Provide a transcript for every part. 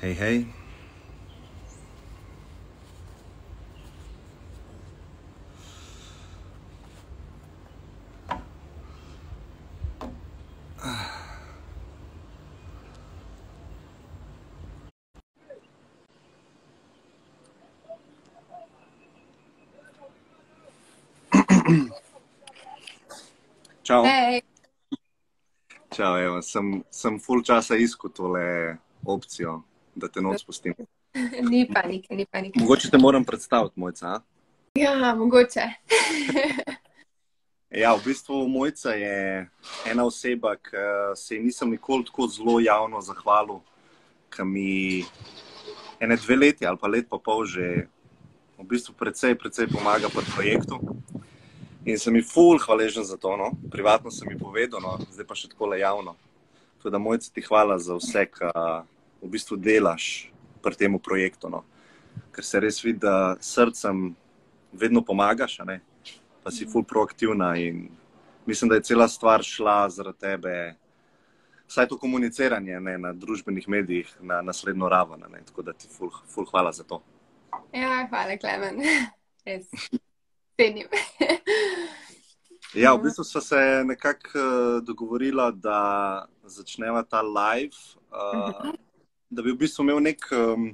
Hej, hej. Čau. Hej, Čau, evo, sem, sem full časa iskal tole opcijo, da te noč spustim. ni panike, ni panike. Mogoče te moram predstaviti, mojca. Ja, mogoče. Ja, v bistvu Mojca je ena oseba, ki se ji nisem nikoli tako zelo javno zahvalil, ki mi ene dve leti ali pa let pa pol že v bistvu precej, precej pomaga pri projektu. In sem ji ful hvaležen za to, no. privatno sem ji povedal, no. zdaj pa še tako le javno. Tako da Mojca ti hvala za vse, kar v bistvu delaš pri tem projektu. No. Ker se res vidi, da srcem vedno pomagaš, pa si ful proaktivna in mislim, da je cela stvar šla zaradi tebe, vsaj to komuniciranje ne, na družbenih medijih na naslednjo raven. Ne, tako da ti ful, ful hvala za to. Ja, hvala, Klemen. Res. Cenim. Ja, v bistvu sva se nekako uh, dogovorila, da začneva ta live, uh, da bi v bistvu imel nek um,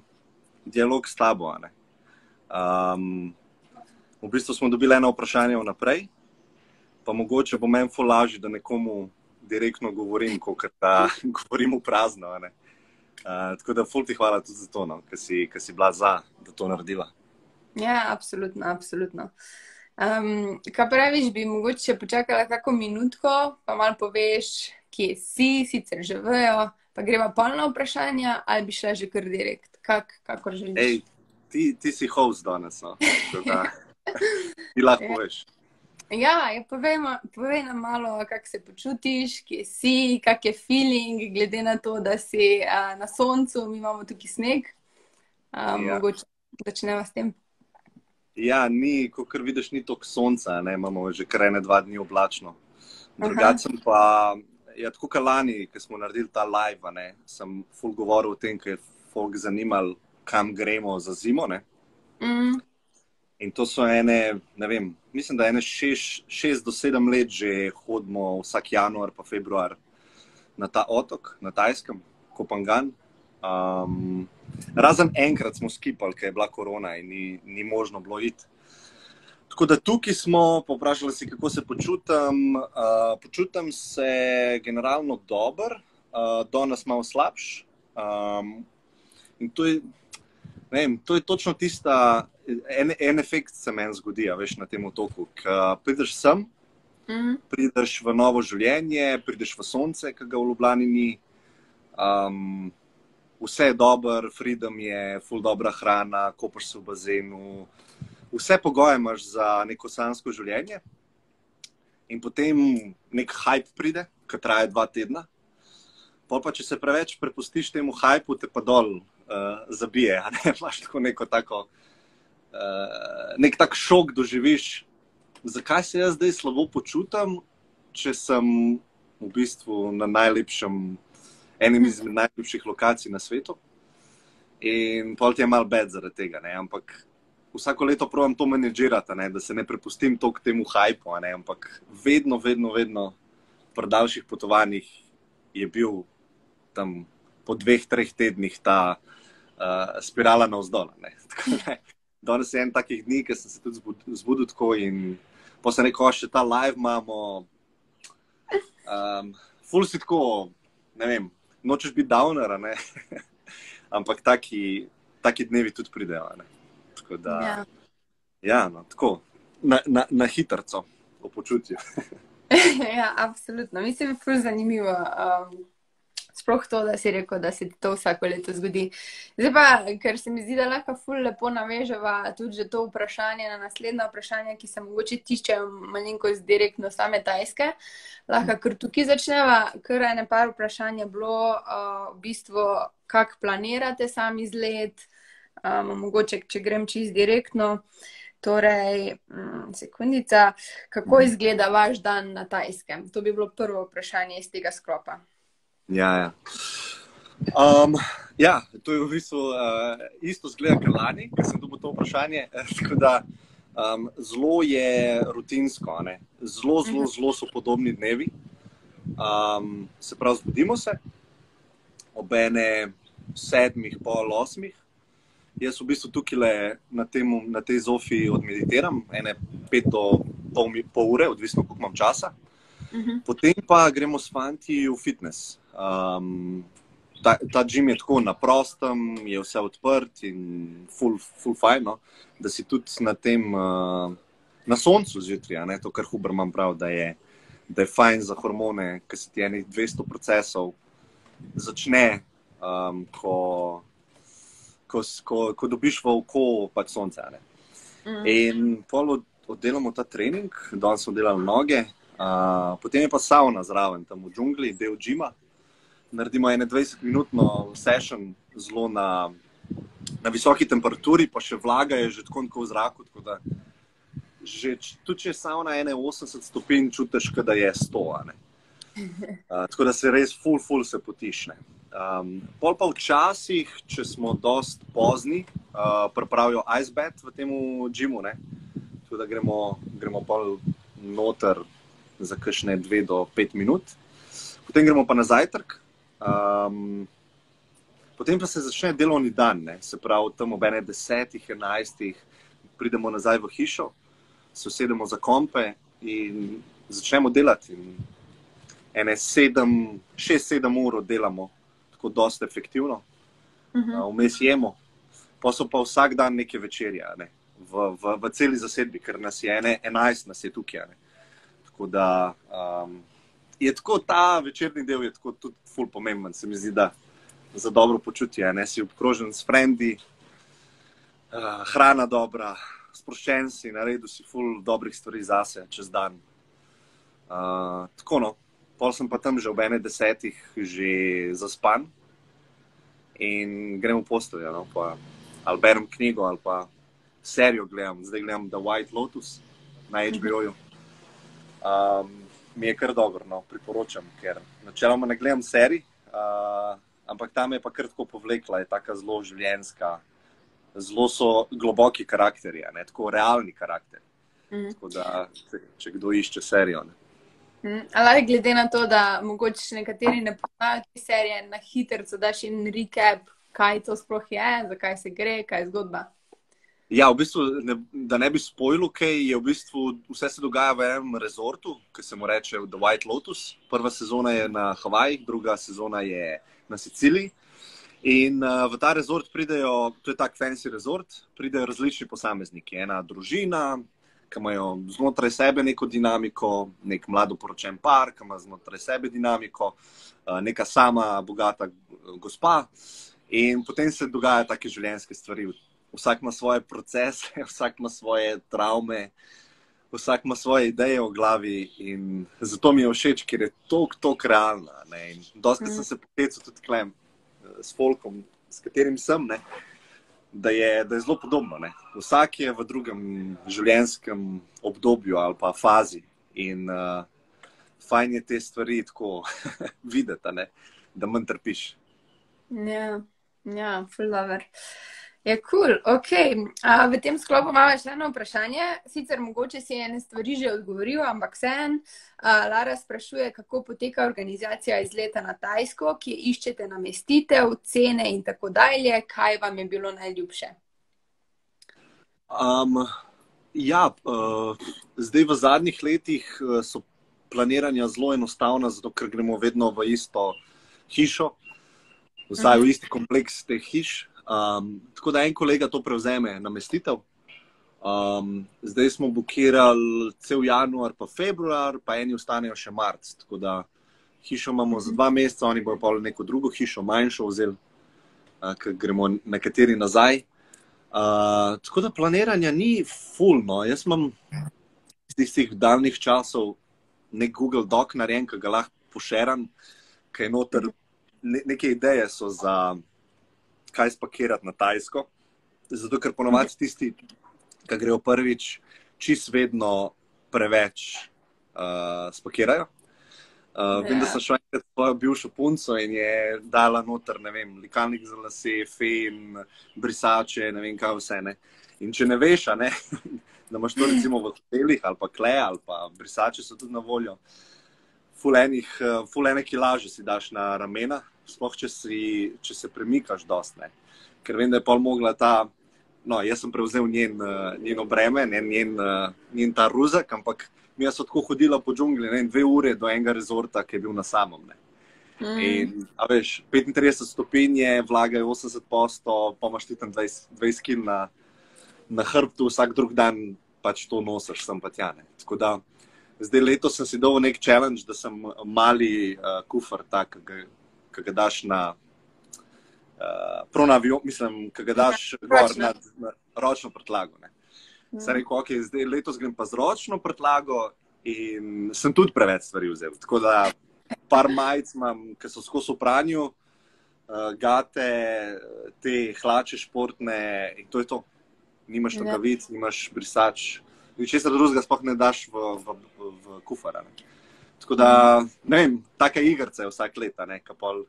dialog s tabo. Um, v bistvu smo dobili eno vprašanje vnaprej, pa mogoče bo meni ful lažje, da nekomu direktno govorim, kot da govorim v prazno. Uh, tako da ful ti hvala tudi za to, no, ker si, ker si bila za, da to narediva. Ja, absolutno, absolutno. Um, kaj praviš, bi mogoče počakala kako minutko, pa malo poveš, kje si, sicer že vejo, pa greva polna vprašanja, ali bi šla že kar direkt, Kak, kakor želiš. Ej, ti, ti si host danes, no. Da ti lahko Ja. veš. Ja, ja povej, ma- povej nam malo, kako se počutiš, kje si, kak je feeling, glede na to, da si uh, na soncu, mi imamo tukaj sneg. Um, Ja. Mogoče začneva s tem. Ja, ni, kot vidiš, ni toliko sonca, ne? imamo že kar ene dva dni oblačno. Drugače pa, ja, tako kot lani, ko smo naredili ta live, ne, sem full govoril o tem, ker je folk zanimal, kam gremo za zimo. Ne? Mm, In to so ene, ne vem, mislim, da ene šest, šest do sedem let že hodimo vsak januar pa februar na ta otok, na Tajskem, Kopangan. Um, razen enkrat smo skipali, ker je bila korona in ni, ni možno bilo iti. Tako da tukaj smo, poprašali si, kako se počutim. Uh, počutim se generalno dober, uh, danes malo slabš. Um, in to je, ne vem, to je točno tista, en, en efekt se meni zgodi, a veš, na tem otoku. Ko prideš sem, mm, prideš v novo življenje, prideš v sonce, ki ga v Ljubljani ni. Um, vse je dobro, freedom je, full dobra hrana, kopaš se v bazenu, vse pogoje imaš za neko sansko življenje. In potem nek hype pride, ki traja dva tedna. Pol pa, če se preveč prepustiš temu hypu, te pa dol uh, zabije. Imaš tako neko tako, uh, nek tak šok doživiš, zakaj se jaz zdaj slabo počutim, če sem v bistvu na najlepšem, enem izmed najlepših lokacij na svetu. In pol ti je mal bed zaradi tega, ne? ampak vsako leto provam to menedžirati, ne? da se ne prepustim toliko temu hypu, a ne? ampak vedno, vedno, vedno pri daljših potovanjih je bil tam po dveh, treh tednih ta uh, spirala navzdol. Danes je en takih dni, ki sem se tudi zbud- zbudil tako in pa se neko še ta live imamo. Um, ful si tako, ne vem, nočeš biti downer, ampak taki, taki dnevi tudi pridejo. ne. Tako da, ja. ja, no, tako, na, na, na hitrco, v počutju. ja, absolutno. Mislim, da je ful zanimivo. Um, sploh to, da si rekel, da se ti to vsako leto zgodi. Zdaj pa, ker se mi zdi, da lahko ful lepo naveževa tudi že to vprašanje na naslednja vprašanja, ki se mogoče tičejo malenkost direktno same tajske. Lahko kar tukaj začneva, ker ene par vprašanj je bilo uh, v bistvu, kak planirate sami izlet, um, mogoče, če grem čist direktno. Torej, mm, sekundica, kako izgleda vaš dan na tajskem? To bi bilo prvo vprašanje iz tega sklopa. Ja, ja. Um, ja, to je v bistvu uh, isto zgleda, kot lani, ker sem dobil to vprašanje. Tako da um, zelo je rutinsko, ne? zelo, zelo, zelo so podobni dnevi. Um, se pravi, zbudimo se ob ene sedmih, pol osmih. Jaz v bistvu tukaj le na, temu, na tej zofi odmeditiram, ene pet do pol, pol ure, odvisno koliko imam časa. Uh -huh. Potem pa gremo s fanti v fitness. Um, ta, ta gim je tako na prostem, je vse odprt in full, full fajn, no? da si tudi na tem, uh, na soncu zjutraj, to, kar Huberman pravi, da je, da je fajn za hormone, ker se ti enih 200 procesov začne, um, ko, ko, ko, ko dobiš v oko pač sonce. Mm. In pol od, oddelamo ta trening, danes smo delali noge, uh, potem je pa sauna zraven, tam v džungli, del džima naredimo eno 20-minutno session zelo na, na visoki temperaturi, pa še vlaga je že tako v zraku. Tako da, že, tudi če je sauna 81 stopinj, čutiš, da je 100. Uh, tako da se res full, full se potišne. Um, pol pa včasih, če smo dost pozni, uh, pripravijo ice bed v tem džimu, tako da gremo, gremo pol noter za kakšne dve do pet minut. Potem gremo pa na zajtrk, Um, potem pa se začne delovni dan, ne? se pravi, tam ob 10, 11, pridemo nazaj v hišo, se usedemo za kompe in začnemo delati. Ene 6-7 ur delamo, tako dosta efektivno, mhm. vmes uh -huh. jemo, pa so pa vsak dan neke večerje, ne? v, v, v celi zasedbi, ker nas je ene, 11, nas je tukaj. Ne? Tako da um, je tako ta večerni del, je tako tudi ful pomemben, se mi zdi, da za dobro počutje, ne si obkrožen s frendi, uh, hrana dobra, sproščen si, naredil si ful dobrih stvari zase čez dan. Uh, tako no, pol sem pa tam že ob ene desetih, že zaspan in grem v posteljo, no, pa ali berem knjigo ali pa serijo gledam, zdaj gledam The White Lotus na HBO-ju. Um, mi je kar dobro, no, priporočam, ker načeloma ne gledam serij, uh, ampak tam je pa kar tako povlekla, je tako zelo življenska, zelo so globoki karakteri, ne tako realni karakteri. Mm. Tako da, če, če kdo išče serijo. Ne. Mm, ali glede na to, da mogoče nekateri ne poznajo te serije, na hitro daš in recap, kaj to sploh je, zakaj se gre, kaj je zgodba. Ja, v bistvu, ne, da ne bi spojil, kaj je v bistvu vse se dogaja v enem rezortu, ki se mu reče The White Lotus. Prva sezona je na Havajih, druga sezona je na Siciliji. In uh, v ta rezort pridejo, to je tak fancy rezort, pridejo različni posamezniki. Ena družina, ki imajo znotraj sebe neko dinamiko, nek mlado poročen par, ki ima znotraj sebe dinamiko, uh, neka sama bogata gospa. In potem se dogajajo take življenjske stvari vsak ima svoje procese, vsak ima svoje travme, vsak ima svoje ideje v glavi. In zato mi je všeč, ker je to tako realno. Dosti sem se potecal tudi klem eh, s folkom, s katerim sem. Ne? Da je, da je zelo podobno. Ne? Vsak je v drugem življenjskem obdobju ali pa fazi, in uh, fajn je te stvari tako videti, da manj trpiš. Ja, ja, fulver. Je kul, cool. ok. Uh, v tem sklopu imamo še eno vprašanje. Sicer mogoče si ene stvari že odgovoril, ampak. Uh, Lara sprašuje, kako poteka organizacija izleta na Tajsko, ki iščete namestitev, cene in tako dalje. Kaj vam je bilo najljubše? Um, ja, uh, zdaj v zadnjih letih so planiranja zelo enostavna, zato ker gremo vedno v isto hišo, vsaj v isti kompleks teh hiš. Um, tako da en kolega to prevzeme namestitev. Um, zdaj smo blokirali cel januar, pa februar, pa eni ostanejo še marc. Tako da hišo imamo za dva meseca, oni bojo pa neko drugo hišo, manjšo, vzeli, uh, ker gremo nekateri nazaj. Uh, tako da planiranja ni fulno. Jaz imam iz tistih daljnih časov nek Google Doc narejen, ki ga lahko poširam, kaj noter ne, neke ideje so za kaj spakirati na Tajsko. Zato, ker ponovadi tisti, ki grejo prvič, čist vedno preveč uh, spakirajo. Uh, vem, da sem šel enkrat svojo bivšo punco in je dala noter, ne vem, likalnik za lase, fen, brisače, ne vem kaj vse. Ne. In če ne veš, ne, da imaš to recimo v hotelih ali pa kle ali pa brisače so tudi na voljo, fulenih, fulene kilaže si daš na ramena, sploh če, si, če se premikaš dost, ne. Ker vem, da je pol mogla ta, no, jaz sem prevzel njen, njeno breme, ne, njen, njen ta ruzak, ampak mi smo tako hodili po džungli, ne, dve ure do enega rezorta, ki je bil na samem. Mm. In, veš, 35 stopinj je, vlaga je 80 posto, pa imaš ti tam 20, 20 kil na, na hrbtu, vsak drug dan pač to nosiš, sem pa tjane. Tako da zdaj letos sem si dal nek challenge, da sem mali uh, kufr, tak, ki ga daš na. Uh, Pronavijo, mislim, ki ga daš gor na, na ročno prtlago. Ne. Sem rekel, ok, zdaj letos grem pa z ročno prtlago in sem tudi preveč stvari vzel. Tako da par majic imam, ki so skozi v pranju, uh, gate, te hlače športne in to je to. Nimaš ja. nogavic, nimaš brisač, ničesar drugega sploh ne daš v, v, v, v kufara. Ne. Tako da, ne vem, take igrice vsak leta, ne, kapol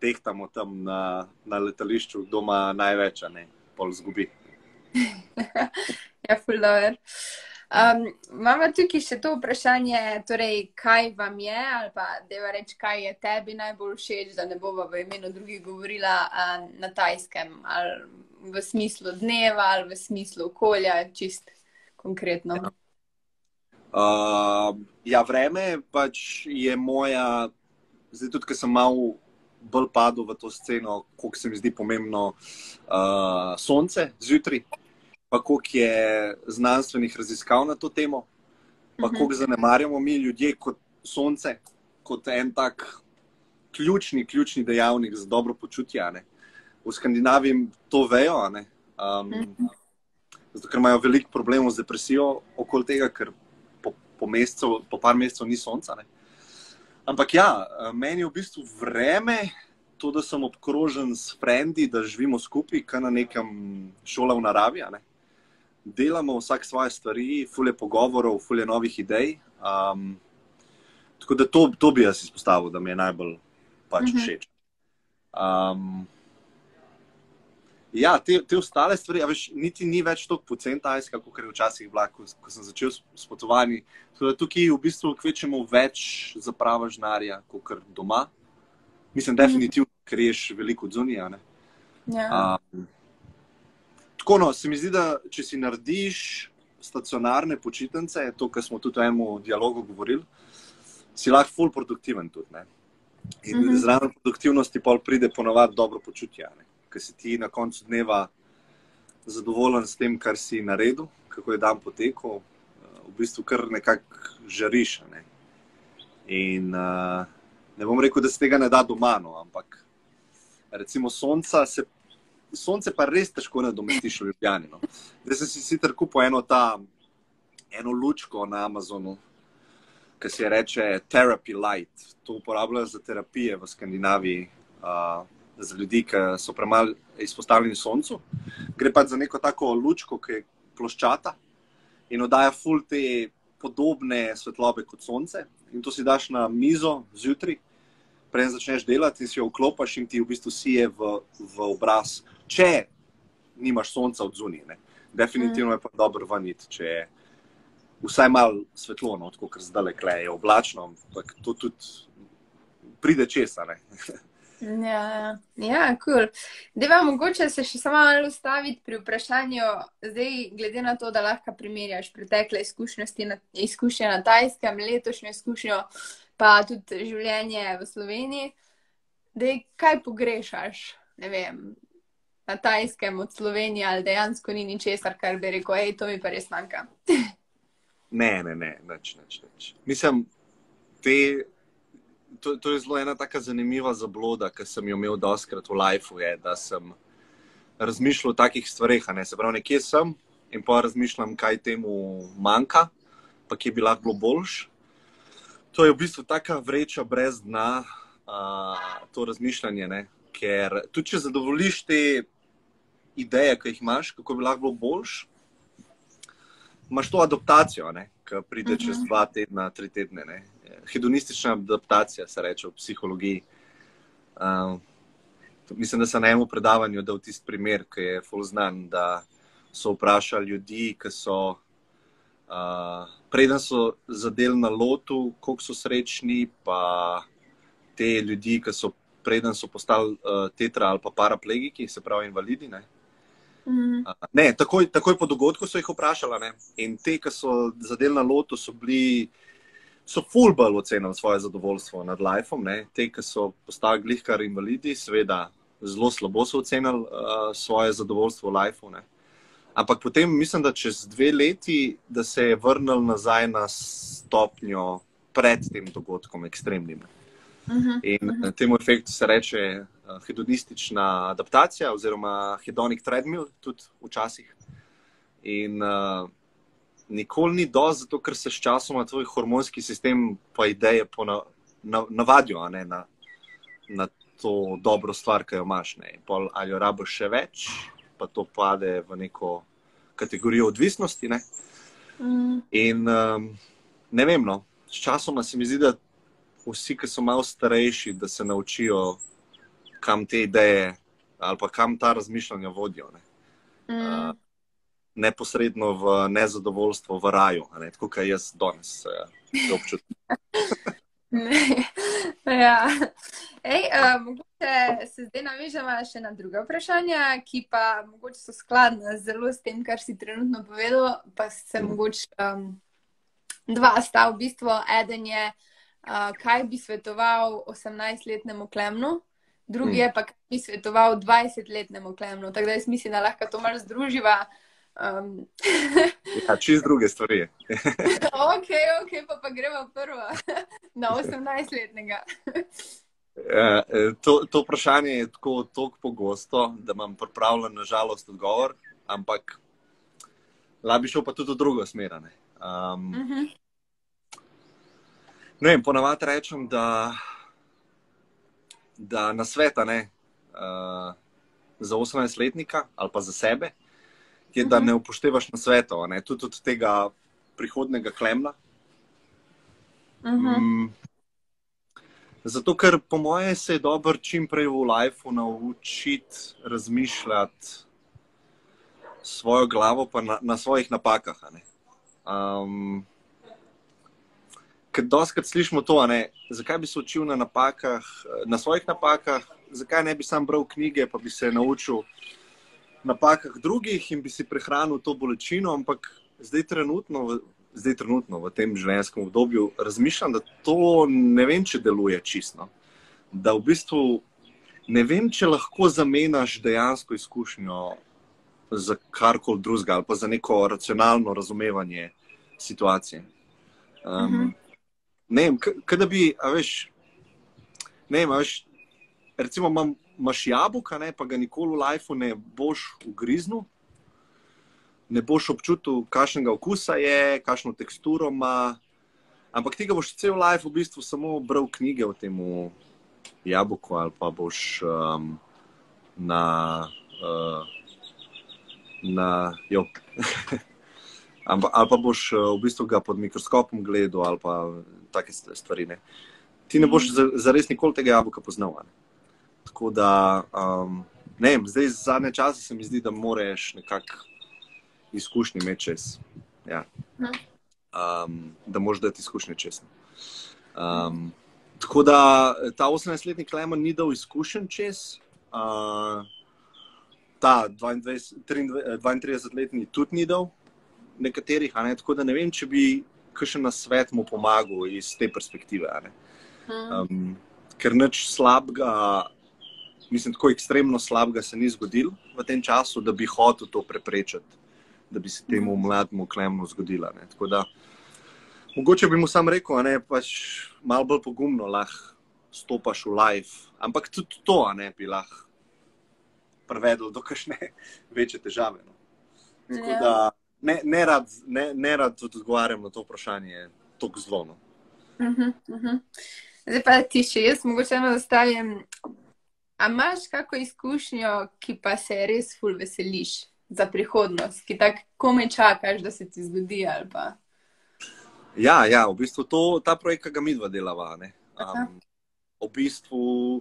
tehtamo tam na, na letališču, doma največ, ne, pol zgubi. Ja, fuldover. Um, Imamo tukaj še to vprašanje, torej, kaj vam je, ali pa je reč, kaj je tebi najbolj všeč, da ne bova v imenu drugih govorila uh, na tajskem, ali v smislu dneva, ali v smislu okolja, čist konkretno. Ja, uh, ja vreme pač je moja, zdaj tudi, ker sem mal bolj padel v to sceno, koliko se mi zdi pomembno uh, sonce zjutraj pa koliko je znanstvenih raziskav na to temo, pa mhm. koliko zanemarjamo mi ljudje kot sonce, kot en tak ključni, ključni dejavnik za dobro počutje. V Skandinaviji to vejo, um, mhm. zato ker imajo veliko problemov z depresijo okoli tega, ker po, mesecu, po par mesecev ni sonca. Ne? Ampak ja, meni je v bistvu vreme. To, da sem obkrožen s frendi, da živimo skupaj, kot na nekem šoli v naravi. Ne? delamo vsak svoje stvari, fulje pogovorov, fulje novih idej. Um, tako da to, to bi jaz izpostavil, da mi je najbolj pač mhm. všeč. Um, ja, te, te ostale stvari, a veš, niti ni več tako pocen tajska, kot je včasih bila, ko, ko sem začel s potovanji. Tukaj v bistvu kvečemo več zaprava žnarja, kot doma. Mislim, mhm. definitivno, ker ješ veliko zunija. Ja. Um, Tako, no, se mi zdi, da če si narediš stacionarne počitnice, to, kar smo tudi v enem dialogu govorili, si lahko full produktiven tudi. Ne? In mm -hmm. zraven produktivnosti pa pride ponovadi dobro počutje, ker si ti na koncu dneva zadovoljen s tem, kar si naredil, kako je dan potekel, v bistvu kar nekako žariš. Ne? In uh, ne bom rekel, da se tega ne da doma, no, ampak recimo sonca se sonce pa res težko nadomestiš v Ljubljani. No. Zdaj sem si sicer kupil eno, ta, eno lučko na Amazonu, ki se reče Therapy Light. To uporabljajo za terapije v Skandinaviji, uh, za ljudi, ki so premalo izpostavljeni soncu. Gre pa za neko tako lučko, ki je ploščata in oddaja ful te podobne svetlobe kot sonce. In to si daš na mizo zjutraj. Prej začneš delati in si jo vklopiš, in ti v bistvu sije v, v obraz če nimaš sonca od zunije. Definitivno je pa dobro vaniti, če je vsaj malo svetlo, no, tako ker zdaj le je oblačno, ampak to tudi pride česa. Ja, ja, kul. Cool. Deva, mogoče se še samo malo ustaviti pri vprašanju, zdaj, glede na to, da lahko primerjaš pretekle izkušnje na Tajskem, letošnjo izkušnjo, pa tudi življenje v Sloveniji. Dej, kaj pogrešaš? Vem, na tajskem od Slovenije, ali dejansko ni ničesar, kar bi rekel, hej, to mi pa res manjka. ne, ne, ne, neč, neč, neč. Mislim, te, to, to je zelo ena tako zanimiva zabloda, ki sem jo imel doskrat v lifeu, je, da sem razmišljal o takih stvareh. Ne? Se pravi, nekje sem in pa razmišljam, kaj temu manjka, pa kje bi lahko bilo boljš. To je v bistvu taka vreča brez dna, uh, to razmišljanje. Ne? Ker tudi če zadovoljiš te ideje, ki jih imaš, kako bi lahko bilo boljš. Imáš to adaptacijo, ki pride uh -huh. čez mhm. dva tedna, tri tedne. Ne? Hedonistična adaptacija, se reče v psihologiji. Uh, mislim, da sem na enem predavanju dal tisti primer, ki je full znan, da so vprašali ljudi, ki so, uh, preden so zadeli na lotu, koliko so srečni, pa te ljudi, ki so, preden so postali uh, tetra ali pa paraplegiki, se pravi invalidi. Ne? Mm. Uh, ne, takoj, takoj po dogodku so jih vprašali. Ne? In te, ki so zadeli na lotu, so bili so fulbal ocenili svoje zadovoljstvo nad lifeom, ne? te, ki so postali glihkar invalidi, seveda zelo slabo so ocenili uh, svoje zadovoljstvo v lifeu. Ne? Ampak potem mislim, da čez dve leti, da se je vrnil nazaj na stopnjo pred tem dogodkom, ekstremnim. Uh mhm, -huh, In uh -huh. temu efektu se reče uh, hedonistična adaptacija, oziroma hedonic treadmill, tudi včasih. In uh, nikoli ni dovolj, zato ker se sčasoma tvoj hormonski sistem, pa ideje, na, na, navadijo ne, na, na to dobro stvar, ki jo imaš. Pol, ali jo rabiš še več, pa to pade v neko kategorijo odvisnosti. Ne. Mm. In um, ne vem, no, sčasoma se mi zdi, da vsi, ki so malo starejši, da se naučijo, kam te ideje ali pa kam ta razmišljanja vodijo. Ne. Mm. Uh, neposredno v nezadovoljstvo, v raju, ne? tako kot jaz danes uh, občutim. ja. Ej, uh, mogoče se zdaj navežemo še na druga vprašanja, ki pa mogoče so skladna zelo s tem, kar si trenutno povedal, pa se mm. mogoče um, dva sta v bistvu. Eden je, uh, kaj bi svetoval 18-letnemu klemnu, drugi mm. je pa, kaj bi svetoval 20-letnemu klemnu. Tako da jaz mislim, da lahko to malo združiva. Um. ja, čist druge stvari. ok, ok, pa, pa gremo prvo na 18-letnega. Ja, e, to, to vprašanje je tako, tako pogosto, da imam pripravljen, nažalost, odgovor, ampak lahko bi šel pa tudi v drugo smer. Um, uh. -huh. Ne vem, ponavadi rečem, da, da na sveta ne uh, za 18-letnika ali pa za sebe je, da ne upoštevaš na svetu, tudi od tega prihodnega klemna. Mhm. Mm, zato, ker po moje se je dobro čim prej v lifeu naučiti razmišljati svojo glavo, pa na, na svojih napakah. Um, ker doskrat slišimo to, ne, zakaj bi se učil na napakah, na svojih napakah, zakaj ne bi sam bral knjige, pa bi se naučil napakah drugih in bi si prehranil to bolečino, ampak zdaj trenutno, zdaj trenutno v tem življenjskem obdobju razmišljam, da to ne vem, če deluje čisto. Da v bistvu ne vem, če lahko zamenjaš dejansko izkušnjo za karkoli drugega ali pa za neko racionalno razumevanje situacije. Um, uh -huh. Ne vem, kaj da bi, a veš, ne vem, a veš, recimo imam imaš jabolka, ne, pa ga nikoli v lifeu ne boš ugriznil, ne boš občutil, kakšnega okusa je, kakšno teksturo ima. Ampak ti ga boš cel life v bistvu samo bral knjige o tem jabolku, ali pa boš um, na. Uh, na jo. ali pa boš uh, v bistvu ga pod mikroskopom gledal, ali pa take stvari. Ne. Ti ne boš za, za res nikoli tega jabolka poznal. Ne. Tako da, um, ne vem, zdaj zadnje čase se mi zdi, da moraš nekako izkušnje imeti čez. Ja. Um, da moraš dati izkušnje čez. Um, tako da ta 18-letni Klemen ni dal izkušenj čez. Uh, ta 32-letni tudi ni dal nekaterih, ne? tako da ne vem, če bi še na svet mu pomagal iz te perspektive. Um, ker nič slabega mislim, tako ekstremno slabega se ni zgodilo v tem času, da bi hotel to preprečiti, da bi se temu mlademu klemnu zgodila. Da, mogoče bi mu sam rekel, da pač malo bolj pogumno lahko stopaš v life, ampak tudi to ne bi lahko prevedlo do kakšne večje težave. No. Tako ja. da ne, ne rad, ne, ne rad odgovarjam na to vprašanje tako zvono. Uh -huh, uh -huh. Zdaj pa ti še jaz, mogoče eno zastavim. A imaš kakšno izkušnjo, ki pa se res ful veseliš za prihodnost, ki tako kome čakaš, da se ti zgodi? Ja, ja, v bistvu to, ta projekt, ki ga mi dva delava. Um, v bistvu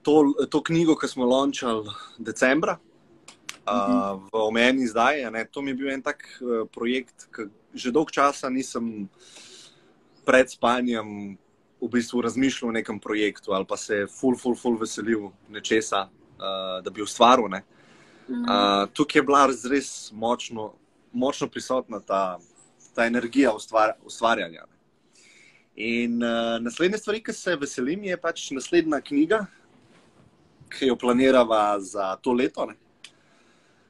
to, to knjigo, ki smo launčali decembra uh, v omejeni izdaji, to mi je bil en tak uh, projekt, ki že dolg časa nisem pred spanjem v bistvu razmišljal o nekem projektu ali pa se ful, ful, ful veselil nečesa, uh, da bi ustvaril. Uh, tukaj je bila res močno, močno prisotna ta, ta energija ustvar, ustvarjanja. Ne. In uh, naslednje stvari, ki se veselim, je pač naslednja knjiga, ki jo planirava za to leto.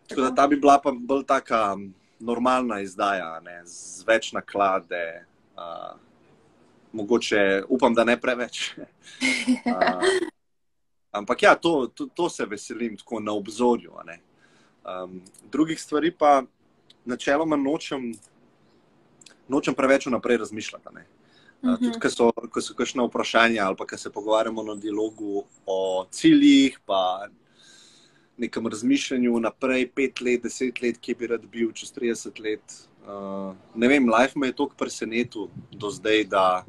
Tako da ta bi bila pa bolj taka normalna izdaja, ne? z več naklade, uh, mogoče upam, da ne preveč. uh, ampak ja, to, to, to se veselim tako na obzorju. Um, drugih stvari pa načeloma nočem, nočem preveč vnaprej razmišljati. Ne? Uh, tudi, ko so, ko so kakšne vprašanja, ali pa ko se pogovarjamo na dialogu o ciljih, pa nekem razmišljanju naprej, pet let, deset let, kje bi rad bil čez 30 let. Uh, ne vem, life me je toliko presenetil do zdaj, da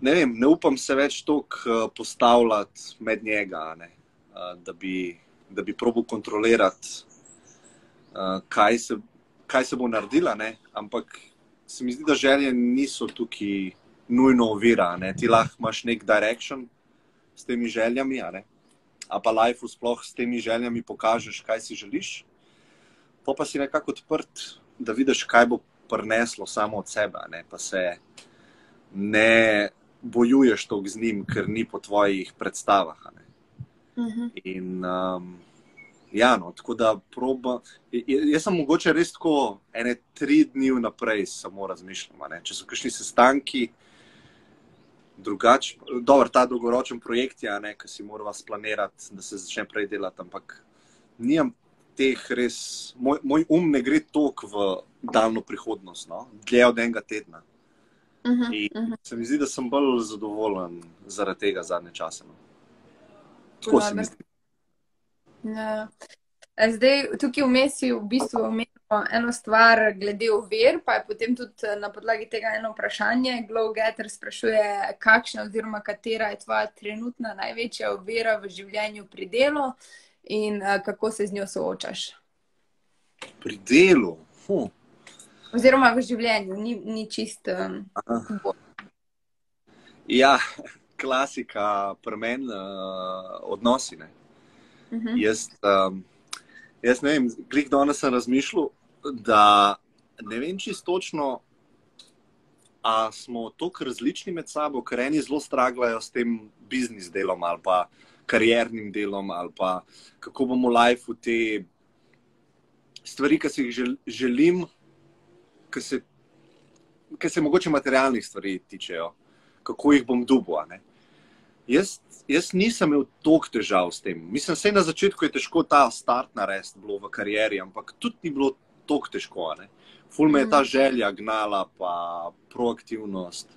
ne, vem, ne upam se več toliko postavljati med njega, uh, da, bi, da bi probil kontrolirati, uh, kaj, se, kaj se bo naredila. Ne? Ampak se mi zdi, da želje niso tukaj nujno ovira. Ti lahko imaš nek direction s temi željami, a pa life sploh s temi željami pokažeš, kaj si želiš. Pa pa si nekako odprt, da vidiš, kaj bo prineslo samo od sebe, ne? pa se ne bojuješ toliko z njim, ker ni po tvojih predstavah. Uh mhm. -huh. In um, ja, no, tako da proba. Jaz sem mogoče res tako ene tri dni vnaprej samo razmišljam. Če so kakšni sestanki, drugače, dobro, ta dolgoročen projekt je, ja, ki si moramo splanirati, da se začne prej delati, ampak nimam teh res, moj, moj um ne gre toliko v daljno prihodnost, no? dlje od enega tedna. Uh -huh, uh -huh. Se mi zdi, da sem bolj zadovoljen zaradi tega zadnje časa. No? Tako se mi zdi. Ja. Zdaj, tukaj vmes je v bistvu omenjeno eno stvar, glede ovir, pa je potem tudi na podlagi tega eno vprašanje. Glowgetter sprašuje, kakšna oziroma katera je tvoja trenutna največja ovira v življenju pri delu in uh, kako se z njo soočaš. Pri delu. Huh. Oziroma v življenju, ni, ni čist. Um, ja, klasika, premen uh, odnosi. Ne? Uh mhm. -huh. Jaz, um, jaz ne vem, klik danes sem razmišljal, da ne vem čisto točno, a smo tako različni med sabo, ker eni zelo straglajo s tem biznis delom ali pa kariernim delom ali pa kako bomo life v te stvari, ki si jih žel, želim, ki se, ki se mogoče materialnih stvari tičejo, kako jih bom dubo. Jaz, jaz nisem imel toliko težav s tem. Mislim, da na začetku je težko ta start narediti v karieri, ampak tudi ni bilo tako težko. Ne? Ful me je ta mm. želja gnala, pa proaktivnost.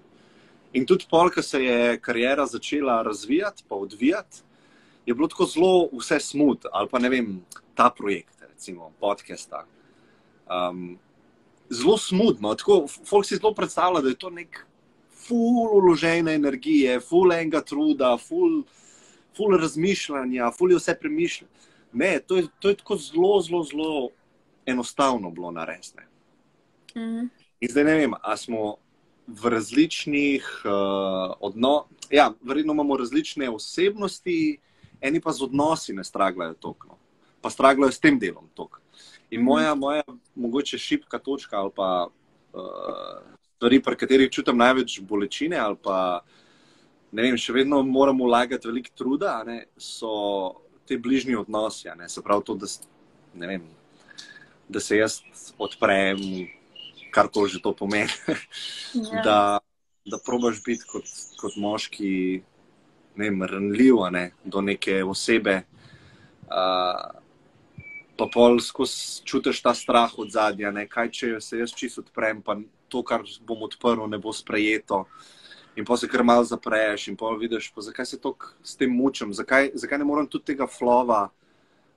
In tudi pol, ko se je karijera začela razvijati, pa odvijati, je bilo tako zelo vse smut, ali pa ne vem, ta projekt, recimo podcasta. Um, zelo smutno. Tako, folk si zelo predstavlja, da je to nek ful uložene energije, ful enega truda, ful, ful razmišljanja, ful je vse premišljeno. Ne, to je, to je tako zelo, zelo, zelo enostavno bilo narediti. Mm. In zdaj ne vem, ali smo v različnih uh, odnosih, ja, verjetno imamo različne osebnosti, eni pa z odnosi ne straglajo toliko, no. pa straglajo s tem delom toliko. In moja, moja mogoče šipka točka ali pa uh, stvari, pri katerih čutim največ bolečine, ali pa ne vem, še vedno moramo vlagati veliko truda, ne, so te bližnji odnosi. Se pravi, to, da, vem, da se jaz odprem, kar to že to pomeni. Ja. da, da probaš biti kot, kot moški, ne vem, ranljiv ne, do neke osebe. Uh, Pa pol skozi čutiš ta strah od zadnja, kaj če se jaz čisto odprem, pa to, kar bom odprl, ne bo sprejeto. In pa se kar malo zapreš, in pa vidiš, pa zakaj se tako s tem mučim, zakaj, zakaj ne morem tudi tega flova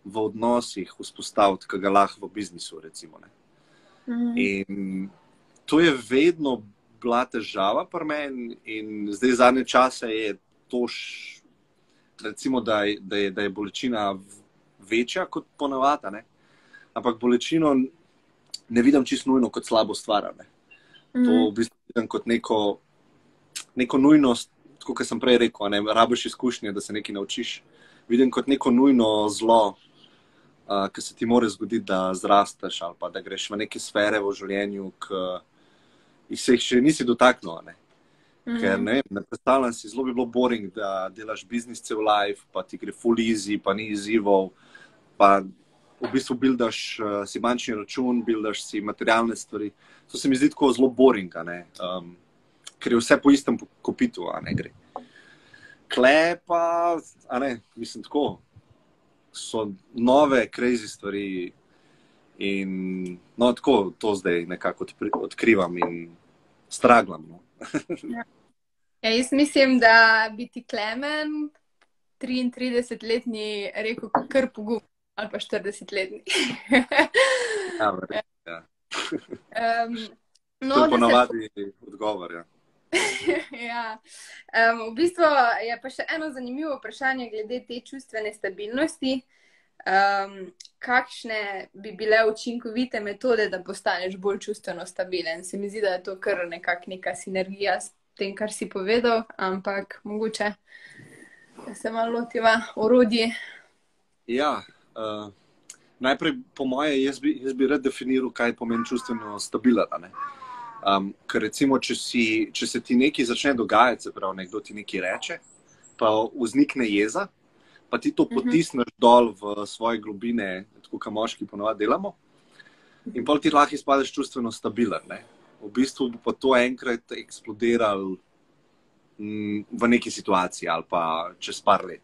v odnosih vzpostaviti, ki ga lahko v biznisu. Recimo, mm. In to je vedno bila težava pri meni, in zdaj zadnje čase je to, recimo, da, je, da, je, da je bolečina večja kot ponavadi. Ampak bolečino ne vidim čisto nujno kot slabo stvar. Mm. To v bistvu vidim kot neko, neko nujnost, kot sem prej rekel, ne rabiš izkušnje, da se nekaj naučiš. Vidim kot neko nujno zlo, uh, ki se ti more zgoditi, da zrasteš ali pa da greš v neke sfere v življenju, ki se jih še nisi dotaknil. Ne? Mm. Ker ne, ne predstavljam si, zelo bi bilo boring, da delaš biznis cel life, pa ti gre full easy, pa ni izzivov. Pa v bistvu buildaš uh, si bančni račun, buildaš si materialne stvari. To se mi zdi tako zelo boring, um, ker je vse po istem kopitu, a ne gre. Klepa, a ne, mislim tako so nove, crazy stvari. In no, tako to zdaj nekako odkrivam in straglam. No. ja. Ja, jaz mislim, da bi ti Klemen, 33-letni, rekel, kar pogum, ali pa 40-letni. ja, verjetno. Ja. um, no, to je ponovadi se... odgovor. Ja. ja. Um, v bistvu je pa še eno zanimivo vprašanje glede te čustvene stabilnosti. Um, kakšne bi bile učinkovite metode, da postaneš bolj čustveno stabilen? Se mi zdi, da je to kar nekak neka sinergija s tem, kar si povedal, ampak mogoče se malo lotiva orodje. Ja. Uh... Najprej, po moje, jaz bi, jaz bi rad definiral, kaj pomeni čustveno stabilen. Um, ker recimo, če, si, če se ti nekaj začne dogajati, se pravi, nekdo ti nekaj reče, pa vznikne jeza, pa ti to mhm. potisneš uh -huh. dol v svoje globine, tako kot moški ponovadi delamo, in pa ti lahko izpadeš čustveno stabilen. Ne? V bistvu bo pa to enkrat eksplodiralo mm, v neki situaciji ali pa čez par let.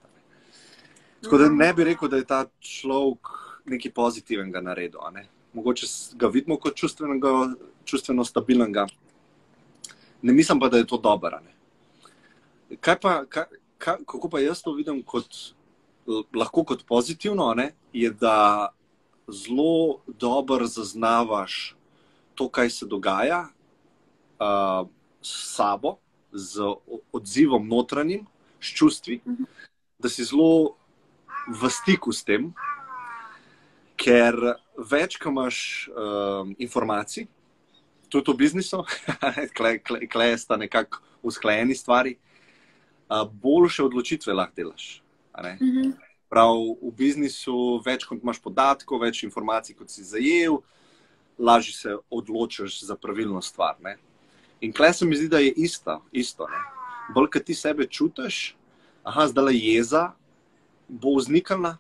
Tako da ne bi rekel, da je ta človek nekaj pozitivnega naredil. Ne? Mogoče ga vidimo kot čustveno stabilnega, ne mislim pa, da je to dobro. Kaj pa, kaj, kaj, kako pa jaz to vidim kot, lahko kot pozitivno, ne? je, da zelo dobro zaznavaš to, kaj se dogaja uh, s sabo, z odzivom notranjim, s čustvi, mhm. da si zelo v stiku s tem, ker več, ko imaš um, informacij, tudi v biznisu, klej sta nekako usklajeni stvari, uh, boljše odločitve lahko delaš. Mhm. Prav v biznisu, več kot imaš podatkov, več informacij, kot si zajel, lažje se odločiš za pravilno stvar. Ne? In klej se mi zdi, da je isto. isto Bolj, kot ti sebe čutiš, aha, zdaj je jeza, bo vznikala,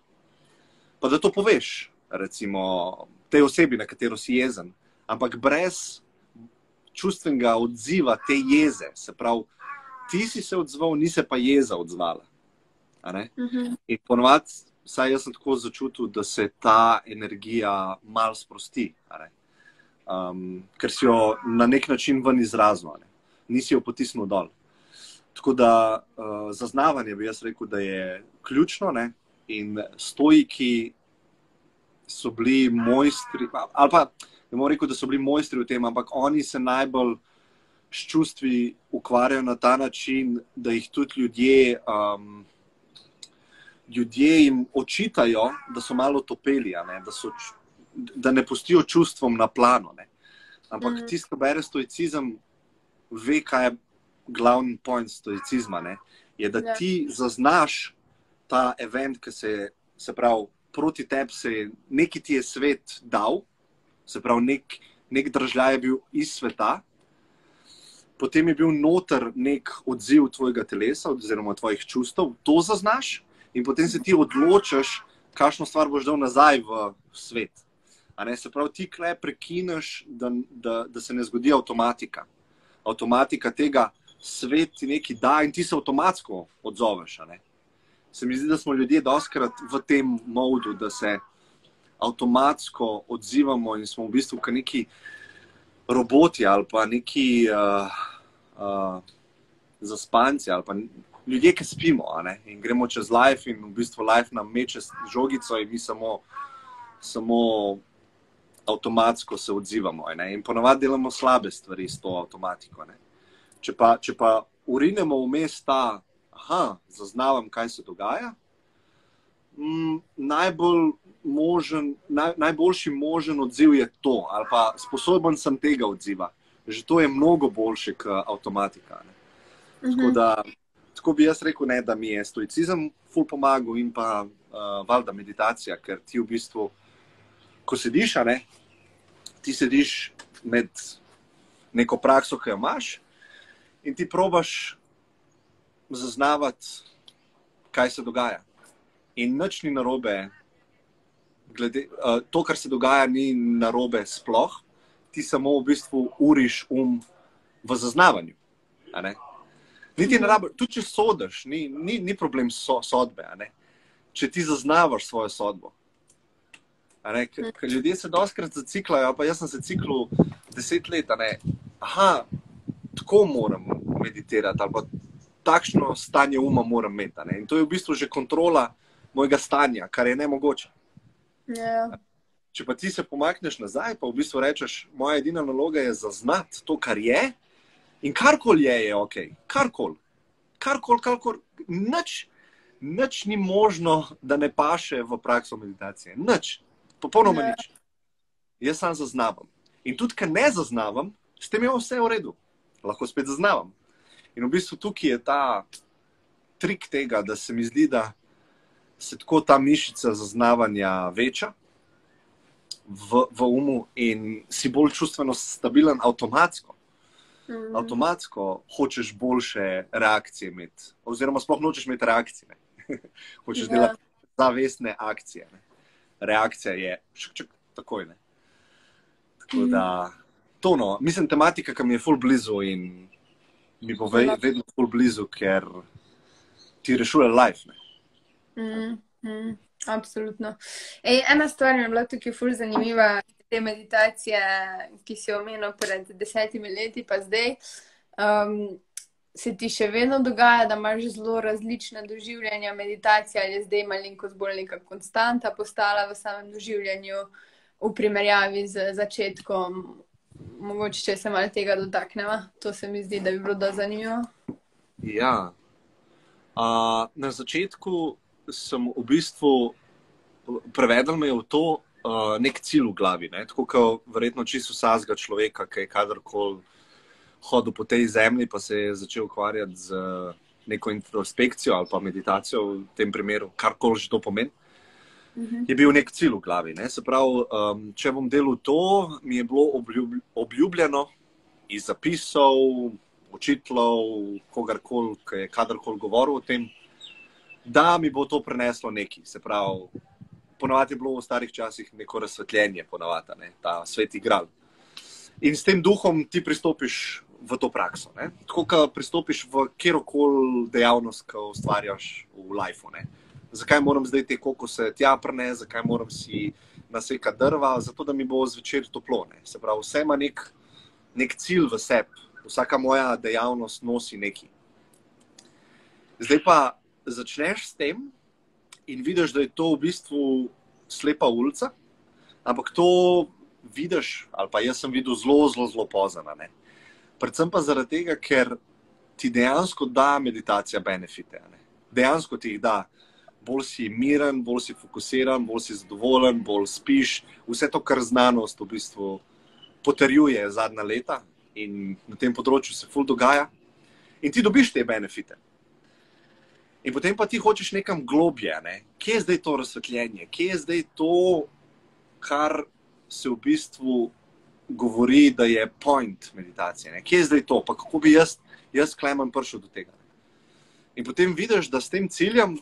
pa da to poveš recimo, tej osebi, na katero si jezen, ampak brez čustvenega odziva te jeze. Se pravi, ti si se odzval, nisi pa jeza odzvala. Uh mhm. -huh. In ponovadi, saj jaz sem tako začutil, da se ta energija mal sprosti, um, ker si jo na nek način ven izrazil, nisi jo potisnil dol. Tako da uh, zaznavanje bi jaz rekel, da je ključno ne? in stojiki so bili mojstri, ali pa ne morem reči, da so bili mojstri v tem, ampak oni se najbolj s čustvi ukvarjajo na ta način, da jih tudi ljudje, um, ljudje jim očitajo, da so malo topeli, ne? Da, so, da ne pustijo čustvom na plano. Ne? Ampak mm. tisti, ki bere stoicizem, ve, kaj je glavni point stoicizma. Ne? Je, da ja. ti zaznaš ta event, ki se, se pravi, proti tebi se je neki ti je svet dal, se pravi, nek, nek državljaj je bil iz sveta, potem je bil noter nek odziv tvojega telesa, oziroma tvojih čustev, to zaznaš, in potem se ti odločiš, kakšno stvar boš dal nazaj v svet. Ne, se pravi, ti klej prekineš, da, da, da se ne zgodi avtomatika. Avtomatika tega svet ti nekaj da, in ti se avtomatsko odzoveš se mi zdi, da smo ljudje doskrat v tem modu, da se avtomatsko odzivamo in smo v bistvu kot neki roboti ali pa neki uh, uh, zaspanci ali pa ljudje, ki spimo in gremo čez life in v bistvu life nam meče žogico in mi samo, samo avtomatsko se odzivamo. Ne? In ponovadi delamo slabe stvari s to avtomatiko. Ne? Če pa, če pa urinemo vmes ta, aha, zaznavam, kaj se dogaja, m, najbolj možen, naj, najboljši možen odziv je to, ali pa sposoben sem tega odziva. Že to je mnogo boljše kot avtomatika. Uh -huh. Tako da tako bi jaz rekel, ne, da mi je stoicizem ful pomagal in pa uh, valjda meditacija, ker ti v bistvu, ko sediš, ne, ti sediš med neko prakso, ki jo imaš in ti probaš zaznavati, kaj se dogaja. In nič ni narobe, glede, uh, to, kar se dogaja, ni narobe sploh, ti samo v bistvu uriš um v zaznavanju. Niti ne rabiš, tudi če sodiš, ni, ni, ni problem so, sodbe. Če ti zaznavaš svojo sodbo. Ker ljudje se doskrat zaciklajo, pa jaz sem se ciklil deset let. Aha, tako moram meditirati, ali pa takšno stanje uma moram imeti. In to je v bistvu že kontrola mojega stanja, kar je ne mogoče. Yeah. Ja. Če pa ti se pomakneš nazaj, pa v bistvu rečeš, moja edina naloga je zaznati to, kar je, In karkoli je, je ok, karkoli, karkoli, karkoli, nič, nič ni možno, da ne paše v prakso meditacije. Nič, popolnoma ja. nič. Jaz sam zaznavam. In tudi, ker ne zaznavam, s tem je vse v redu, lahko spet zaznavam. In v bistvu tukaj je ta trik tega, da se mi zdi, da se tako ta mišica zaznavanja veča. V, v umu in si bolj čustveno stabilen, avtomatsko mm. avtomatsko hočeš boljše reakcije imeti, oziroma sploh nočeš imeti reakcije. hočeš yeah. Ja. delati zavestne akcije. Ne? Reakcija je šk, šk, takoj. Ne? Tako da, to no, mislim, tematika, ki mi je full blizu in mi bo ve, vedno full blizu, ker ti rešuje life. Mm, mm, absolutno. Ej, ena stvar mi je bila tukaj full zanimiva te meditacije, ki si omenil pred desetimi leti, pa zdaj, um, se ti še vedno dogaja, da imaš zelo različne doživljanja meditacije, ali je zdaj malenkost bolj neka konstanta postala v samem doživljanju v primerjavi z začetkom. Mogoče, če se malo tega dotaknemo, to se mi zdi, da bi bilo da zanimivo. Ja. Uh, na začetku sem v bistvu prevedel me v to, uh, nek cilj v glavi. Ne? Tako kot verjetno čisto vsakega človeka, ki je kadarkoli hodil po tej zemlji, pa se je začel ukvarjati z neko introspekcijo ali pa meditacijo v tem primeru, karkoli že to pomeni. Mhm. Je bil nek cilj v glavi. Ne? Se pravi, um, če bom delal to, mi je bilo obljub, obljubljeno iz zapisov, učiteljev, kogarkoli, ki je kadarkoli govoril o tem, da mi bo to preneslo nekaj. Se pravi, ponovadi je bilo v starih časih neko razsvetljenje, ponovadi ne, ta svet igral. In s tem duhom ti pristopiš v to prakso. Ne. Tako kot pristopiš v kjerkoli dejavnost, ki jo ustvarjaš v lifeu. Zakaj moram zdaj te kokose tja prne, zakaj moram si nasekati drva, zato da mi bo zvečer toplo. Ne. Se pravi, vse ima nek, nek cilj v sebi, vsaka moja dejavnost nosi neki. Zdaj pa začneš s tem, in vidiš, da je to v bistvu slepa ulica, ampak to vidiš, ali pa jaz sem videl zelo, zelo, zelo pozno. Predvsem pa zaradi tega, ker ti dejansko da meditacija benefite. Ne? Dejansko ti jih da. Bolj si miren, bolj si fokusiran, bolj si zadovoljen, bolj spiš. Vse to, kar znanost v bistvu potrjuje zadnja leta in na tem področju se ful dogaja. In ti dobiš te benefite. In potem pa ti hočeš nekam globje, ne? kje je zdaj to razsvetljenje, kje je zdaj to, kar se v bistvu govori, da je point meditacije, ne? kje je zdaj to, pa kako bi jaz, jaz klemen, prišel do tega. In potem vidiš, da s tem ciljem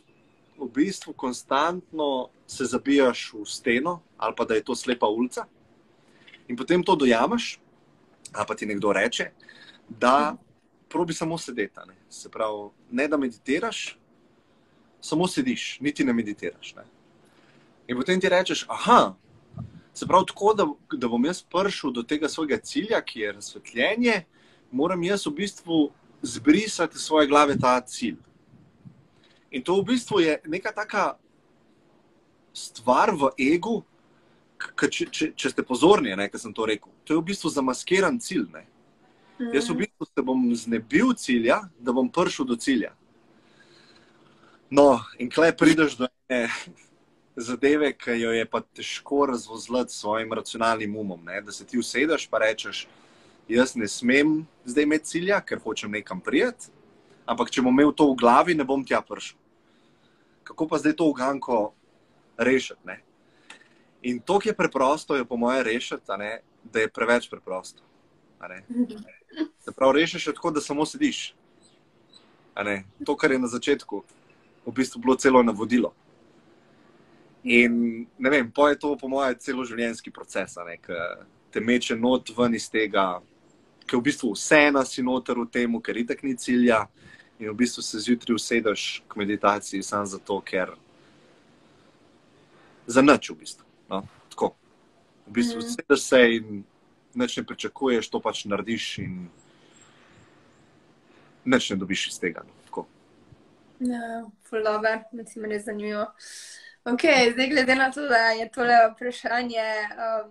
v bistvu konstantno se zabijaš v steno, ali pa da je to slepa ulica. In potem to dojamaš, ali pa ti nekdo reče, da probi samo sedeti. Se pravi, ne da meditiraš, samo sediš, niti ne meditiraš. Ne? In potem ti rečeš, aha, se pravi, tako da, da bom jaz prišel do tega svojega cilja, ki je razsvetljenje, moram jaz v bistvu zbrisati iz svoje glave ta cilj. In to v bistvu je neka taka stvar v egu, če, če, če ste pozorni, kaj sem to rekel, to je v bistvu zamaskiran cilj. Ne? Mm. Jaz v bistvu se bom znebil cilja, da bom prišel do cilja. No, in klej prideš do ene zadeve, ki jo je pa težko razvozlati s svojim racionalnim umom. Ne? Da se ti usedeš in rečeš, jaz ne smem zdaj imeti cilja, ker hočem nekam prijeti, ampak če bom imel to v glavi, ne bom tja prišel. Kako pa zdaj to uganko rešiti? In to, ki je preprosto, je po mojem rešiti, da je preveč preprosto. Da prav rešiš tako, da samo sediš. To, kar je na začetku, v bistvu bilo celo navodilo. In ne vem, po je to, po mojem, celo življenjski proces, ki te meče not ven iz tega, ki v bistvu vse nas je noter v tem, ker itak ni cilja. In v bistvu se zjutraj usedeš k meditaciji samo zato, ker za noč v bistvu. No, tako. V bistvu mm. sedeš se in nič ne pričakuješ, to pač narediš, in nič ne dobiš iz tega. No, ja, fulove, mislim, res zanimivo. Ok, zdaj glede na to, da je tole vprašanje, um,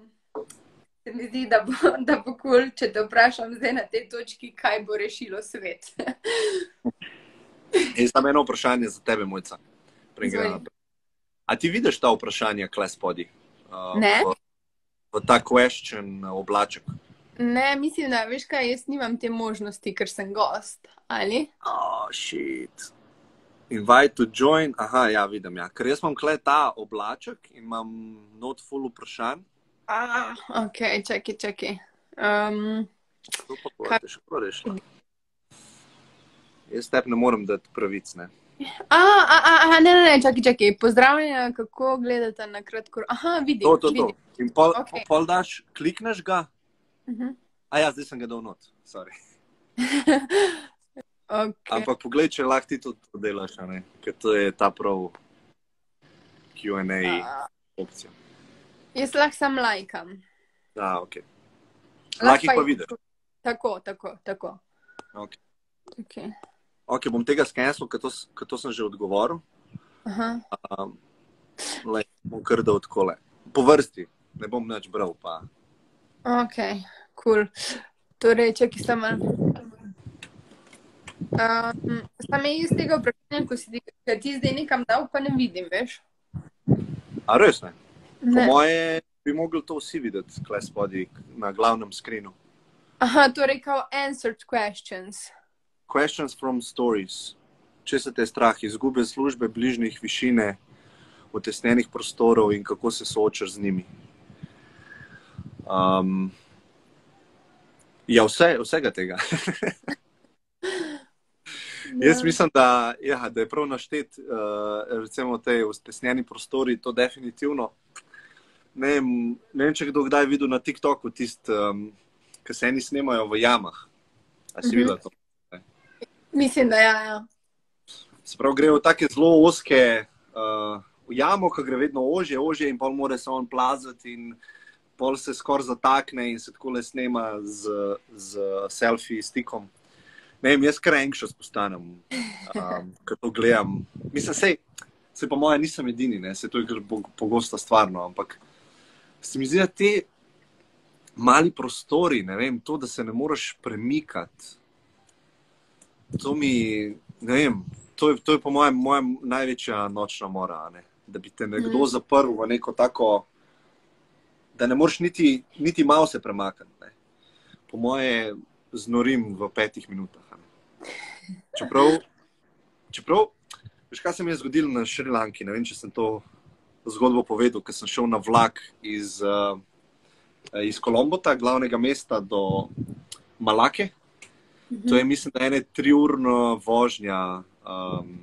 se mi zdi, da bo, da bo kul, če te vprašam zdaj na tej točki, kaj bo rešilo svet. Jaz imam eno vprašanje za tebe, mojca. A ti vidiš ta vprašanja, kle spodi? Uh, ne. V, v ta question oblaček. Ne, mislim, da veš kaj, jaz nimam te možnosti, ker sem gost. Ali? Oh, shit. Invite to join. Aha, ja, vidim. Ja. Ker jaz imam kle ta oblaček in imam not full vprašanj. Ah, ok, čakaj, čakaj. Um, kaj ti še rečeš? Jaz tebi ne morem dati pravic, ne. A, a, a, ne, ne, ne, čakaj, čakaj. Pozdravljena, kako gledate na kratko. Aha, vidim. To, to, to. In pol, okay. pol daš, klikneš ga. Uh mhm. -huh. A ja, zdaj sem ga dal not, sorry. okay. Ampak poglej, če lahko ti to delaš, ker to je ta prav QA opcija. Jaz lahko sam lajkam. Ja, ok. Lahko pa vidiš. Tako, tako, tako. Ok. okay. Ok, bom tega skenil, ker to, to sem že odgovoril. Um, le, bom kar da odkole. Po vrsti, ne bom več bral. Pa. Ok, kul. Cool. Torej, če ki sem. Um, sam je iz tega vprašanja, ko si ti zdaj nekam dal, pa ne vidim, veš? A res ne? Ne. Po moje bi mogli to vsi videti, kle spodaj na glavnem skrinu. Aha, torej kao answered questions. Questions from stories. Če se te strah izgube službe, bližnjih višine, utesnenih prostorov in kako se soočaš z njimi. Um, ja, vse, vsega tega. Jaz mislim, da, ja, da je prav naštet, uh, recimo, te utesnjeni prostori, to definitivno. Ne vem, ne vem, če kdo kdaj videl na TikToku tiste, um, ki se eni snemajo v jamah. A si mm -hmm. videl to? Mislim, da ja. ja. Sprav grejo tako zelo oske uh, v jamo, ki gre vedno ožje, ožje in pol more se on plazati in pol se skoraj zatakne in se tako le snema z, z selfie stikom. Ne vem, jaz kar enkrat postanem, um, ko to gledam. Mislim, sej, se po mojem nisem edini, ne? se to je pogosta stvar, no, ampak se mi zdi, da te mali prostori, ne vem, to, da se ne moreš premikati to mi, ne vem, to je, to je po mojem, mojem največja nočna mora. Ne? Da bi te nekdo mm. zaprl v neko tako, da ne moreš niti, niti malo se premakniti. Ne? Po moje, znorim v petih minutah. Čeprav, čeprav, veš, kaj se mi je zgodilo na Šrilanki, ne vem, če sem to zgodbo povedal, ker sem šel na vlak iz, uh, iz Kolombota, glavnega mesta, do Malake. To je, mislim, da je ena triurna vožnja um,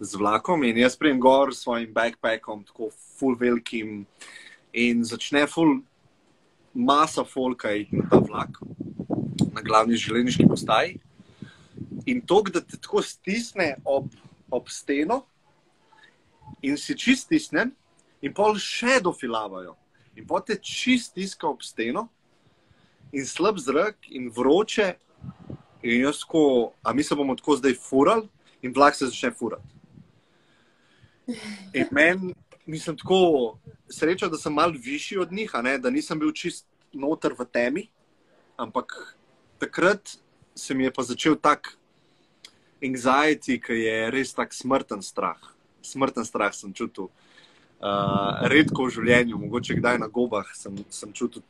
z vlakom in jaz sprejem gor s svojim backpackom, tako full velikim in začne full masa folka iti na ta vlak, na glavni železniški postaji. In to, da te tako stisne ob, ob steno in si čist stisnen, in pol še dofilavajo. In potem te čist stiska ob steno in slab zrak in vroče. In jaz, ko, a mi se bomo tako zdaj furali, in vlak se začne furati. In meni, mislim, tako sreča, da sem mal višji od njih, ne, da nisem bil čist noter v temi, ampak takrat se mi je pa začel tak anxiety, ki je res tak smrten strah. Smrten strah sem čutil. Uh, redko v življenju, mogoče kdaj na gobah, sem, sem čutil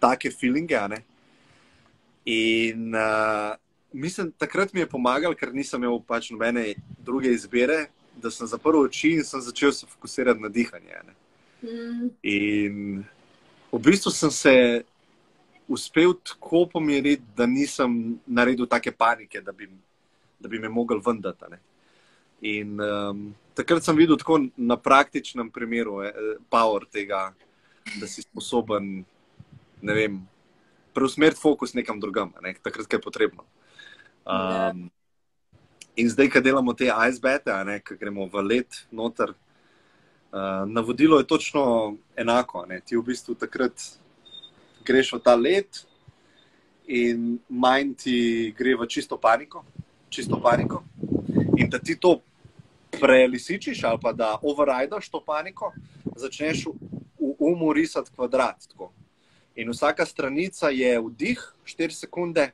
take feelinge. In uh, mislim, takrat mi je pomagal, ker nisem imel pač nobene druge izbire, da sem zaprl oči in sem začel se fokusirati na dihanje. ne. Mm. In v bistvu sem se uspel tako pomiriti, da nisem naredil take panike, da bi, da bi me mogel vendati. Ne. In um, takrat sem videl tako na praktičnem primeru eh, power tega, da si sposoben, ne vem, preusmeriti fokus nekam drugam, ne, takrat, ko je potrebno. Um, in zdaj, ko delamo te icebete, ko gremo v let noter, uh, navodilo je točno enako. Ne. Ti v bistvu takrat greš v ta let, in manj ti gre v čisto paniko, čisto paniko. In da ti to prelisičiš, ali pa da overridaš to paniko, začneš v, v umu risati kvadrat. Tako. In vsaka stranica je vdih, 4 sekunde,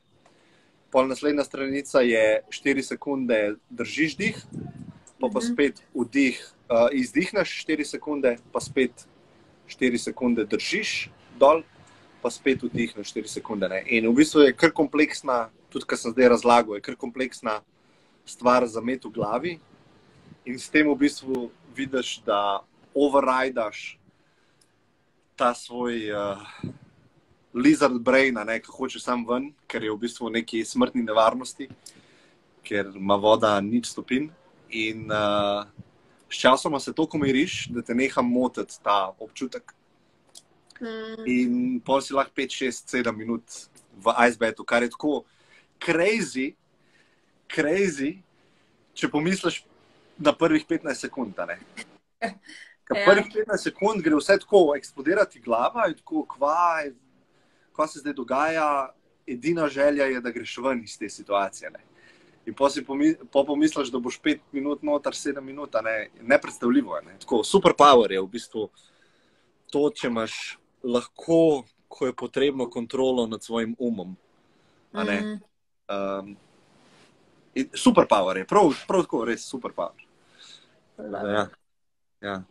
pol naslednja stranica je 4 sekunde, držiš dih, pa pa Mhm. spet vdih, uh, izdihneš 4 sekunde, pa spet 4 sekunde držiš dol, pa spet vdihneš 4 sekunde. Ne? In v bistvu je kar kompleksna, tudi kar sem zdaj razlagal, je kar kompleksna stvar za met v glavi. In s tem v bistvu vidiš, da overridaš ta svoj uh, lizard brain, ne, ki hoče sam ven, ker je v bistvu v neki smrtni nevarnosti, ker ima voda nič stopin. In uh, sčasoma se to umiriš, da te neha motiti ta občutek. Mm. In pol si lahko 5, 6, 7 minut v icebetu, kar je tako crazy, crazy, če pomisliš na prvih 15 sekund. Ker Ja. prvih 15 sekund gre vse tako, eksplodirati glava tako, kva, kva se zdaj dogaja. Edina želja je, da greš ven iz te situacije. Ne. In pa si pomi, po pomisliš, da boš 5 minut, notar 7 minut, ne, nepredstavljivo. Ne. Tako, super power je v bistvu to, če imaš lahko, ko je potrebno, kontrolo nad svojim umom. Mm. Um, in super power je, prav, prav tako, res super power. Ja. Ja.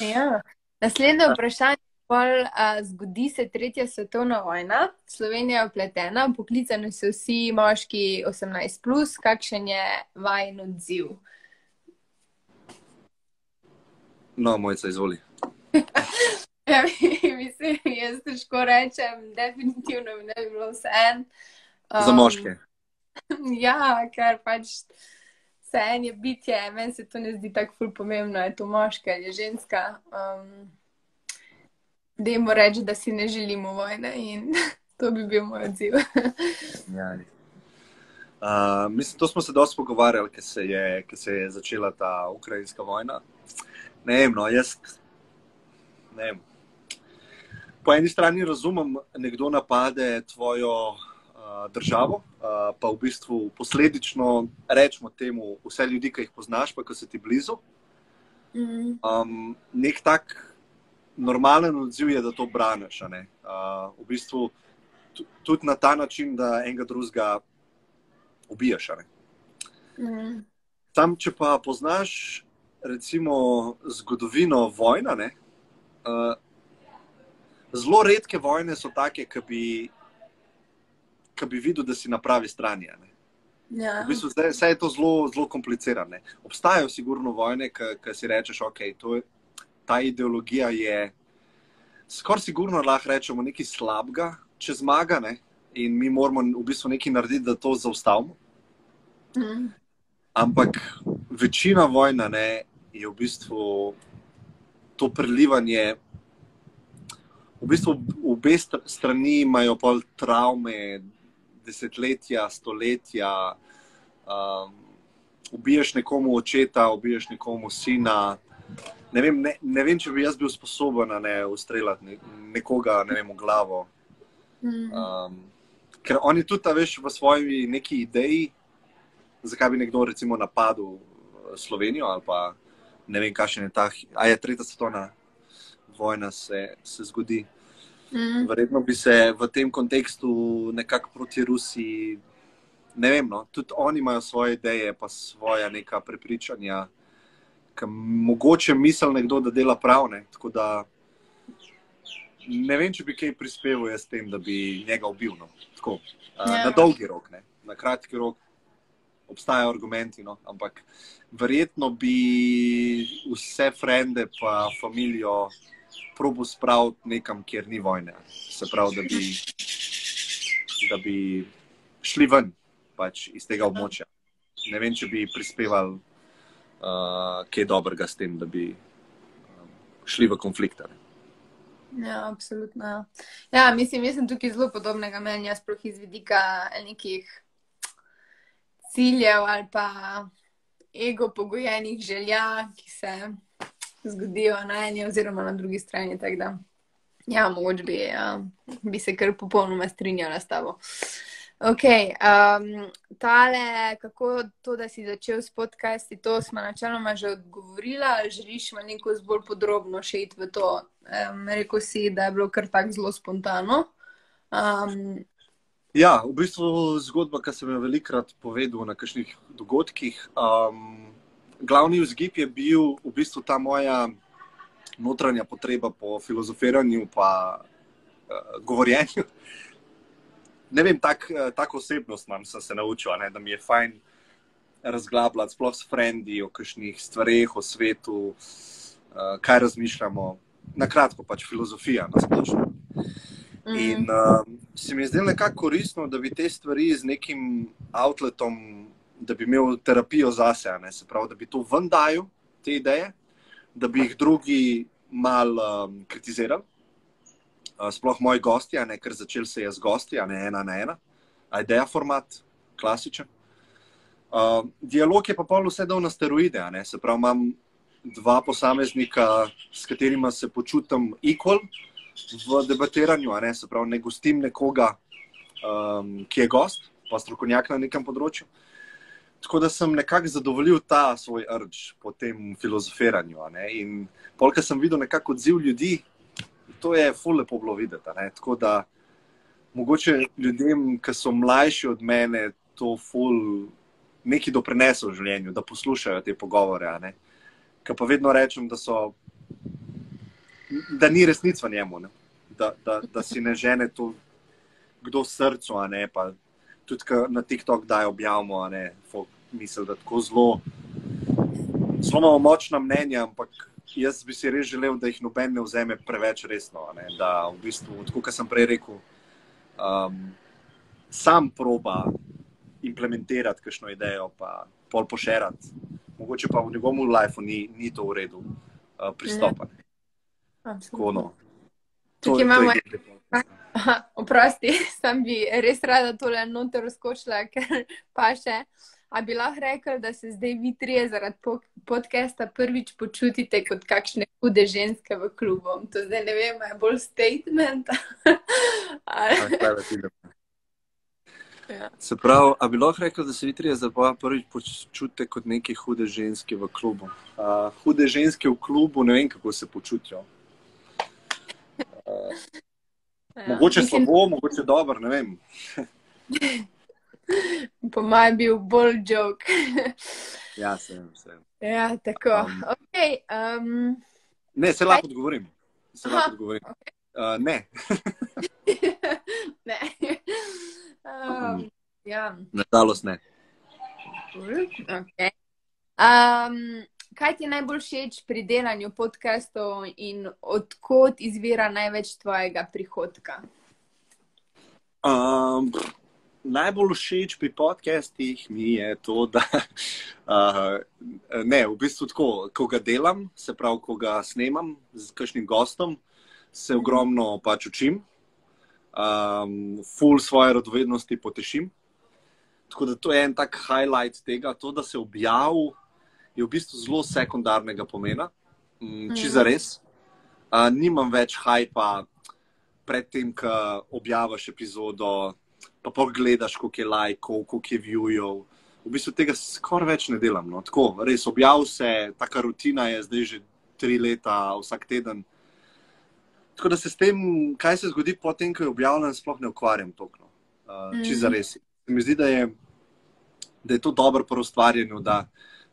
Ja. Naslednje vprašanje. Pol, a, zgodi se tretja svetovna vojna, Slovenija je upletena, poklicani so vsi moški 18, plus, kakšen je vajen odziv? No, mojca, izvoli. Ja, mislim, jaz težko rečem, definitivno mi ne bi bilo vse en. Za moške. Ja, ker pač vse je bitje, meni se to ne zdi tako ful pomembno, je to moška ali ženska. Um, Dajmo reči, da si ne želimo vojne in to bi bil moj odziv. Ja. Uh, mislim, to smo se dosti pogovarjali, ker se, je, ker se je začela ta ukrajinska vojna. Ne vem, no, jaz. Ne vem. Po eni strani razumem, nekdo napade tvojo državo, uh, pa v bistvu posledično rečemo temu vse ljudi, ki jih poznaš, pa ki so ti blizu. Um, nek tak normalen odziv je, da to braniš. Uh, v bistvu tu- tudi na ta način, da enega drugega ne. mm, Tam, če pa poznaš, recimo, zgodovino vojne, ne, uh, zelo redke vojne so take, ki bi, ki bi videl, da si na pravi strani. ja. V bistvu zdaj, vse je to zelo, zelo komplicirano. Obstajajo sigurno vojne, ki si rečeš, ok, to je, ta ideologija je skoraj sigurno lahko rečemo nekaj slabega, če zmaga, ne? in mi moramo v bistvu nekaj narediti, da to zaustavimo. Mm, Ampak večina vojna ne, je v bistvu to prelivanje. V bistvu obe str- strani imajo pol travme, desetletja, stoletja. Um, ubiješ nekomu očeta, ubiješ nekomu sina. Ne vem, ne, ne vem, če bi jaz bil sposoben ne ustreljati ne, nekoga ne vem, v glavo. mm, Um, ker oni tudi, a veš, v svoji neki ideji, zakaj bi nekdo recimo napadel eh, Slovenijo ali pa ne vem, kakšen je ta, a je tretja svetovna vojna se, se zgodi. Mm. Verjetno bi se v tem kontekstu nekako proti Rusiji, ne vem, no, tudi oni imajo svoje ideje, pa svoje neka prepričanja, ki mogoče misli nekdo, da dela pravne. Tako da ne vem, če bi kaj prispeval jaz s tem, da bi njega ubil. No. Tako, uh, Ja. Na dolgi rok, ne. na kratki rok obstajajo argumenti, no. ampak verjetno bi vse frende pa familijo probo spraviti nekam, kjer ni vojne. Se pravi, da bi, da bi šli ven pač iz tega območja. Ne vem, če bi prispevali uh, kaj dobrega s tem, da bi um, šli v konflikte. ne. Ja, absolutno. Ja. ja, mislim, jaz sem tukaj zelo podobnega mnenja, sploh iz vidika nekih ciljev ali pa ego pogojenih želja, ki se zgodijo na eni oziroma na drugi strani. Da, ja, mogoče bi, ja, bi se kar popolnoma strinjala s tabo. Ok, um, tale, kako to, da si začel s podcasti, to smo načeloma že odgovorila, ali želiš malenko bolj podrobno še iti v to? Um, rekel si, da je bilo kar tako zelo spontano. Um, Ja, v bistvu zgodba, ki sem jo velikrat povedal na kakšnih dogodkih. Um, glavni vzgib je bil v bistvu ta moja notranja potreba po filozofiranju, pa uh, govorjenju. Ne vem, tak, eh, tako osebnost imam, sem se naučil, ne, da mi je fajn razglabljati, sploh s frendi o kakšnih stvareh, o svetu, uh, kaj razmišljamo. Na kratko, pač filozofija na splošno. In uh, se mi je zdelo nekako koristno, da bi te stvari z nekim outletom, da bi imel terapijo zase, ne? se pravi, da bi to ven dajal, te ideje, da bi jih drugi mal um, kritizirali. Uh, sploh moji gosti, ne ker začel se je z gosti, a ne ena na ena, a ideja format, klasičen. Uh, dialog je pa pol vse dal na steroide, ne se pravi, imam dva posameznika, s katerima se počutim equal v debatiranju, ne se pravi, ne gostim nekoga, um, ki je gost, pa strokovnjak na nekem področju. Tako da sem nekako zadovoljil ta svoj urž po tem filozofiranju. In polk sem videl nekako odziv ljudi, to je ful lepo bilo videti. Tako da mogoče ljudem, ki so mlajši od mene, to ful nekaj doprinese v življenju, da poslušajo te pogovore. Ker pa vedno rečem, da so da ni resnic v njemu, ne? da, da, da si ne žene to, kdo srcu, ne pa tudi na TikTok daj objavimo, ne, folk misli, da tako zelo, zelo imamo močna mnenja, ampak jaz bi si res želel, da jih noben ne vzame preveč resno, ne, da v bistvu, tako kot sem prej rekel, um, sam proba implementirati kakšno idejo, pa pol pošerati. Mogoče pa v njegovem lifeu ni, ni to v redu uh, pristopa. Tako, no. To, Tukaj imamo. Aha, Oprosti, sem bi res rada tole noter razkočila, ker pa še. A bi lahko rekel, da se zdaj vi trije zaradi po- podcasta prvič počutite kot kakšne hude ženske v klubu? To zdaj ne vem, je bolj statement. ali- A, kaj da ti da? Ja. Se pravi, a bi lahko rekel, da se vi trije zdaj prvič počutite kot neke hude ženske v klubu? Uh, hude ženske v klubu, ne vem, kako se počutijo. Uh, Ja. mogoče Mislim, slabo, mogoče dobro, ne vem. Po mojem je bil bolj jok. Ja, sem, sem. ja, tako. Um. Okay, um, Ne, se lahko odgovorim. Se lahko odgovorim. Uh, ne, ne. Um, ja. nažalost ne. Okay. Um, kaj ti je najbolj všeč pri delanju podkastov in odkot izvira največ tvojega prihodka? Um, najbolj všeč pri podcastih mi je to, da uh, ne, v bistvu tako, ko ga delam, se pravi, ko ga snemam z kakšnim gostom, se ogromno pač učim, um, full svoje radovednosti potešim. Tako da to je en tak highlight tega, to, da se objavi, je v bistvu zelo sekundarnega pomena, če za res. Uh, nimam več hajpa predtem, ko objaviš epizodo, pa pogledaš, koliko je lajkov, koliko je viewjev. V bistvu tega skoraj več ne delam. No. Tako, res objav se, taka rutina je zdaj že tri leta, vsak teden. tako da se s tem, kaj se zgodi potem, ko je objavljen, sploh ne ukvarjam toliko. Uh, mm. Če za res. Se mi zdi, da je, da je to dobro pri ustvarjanju, da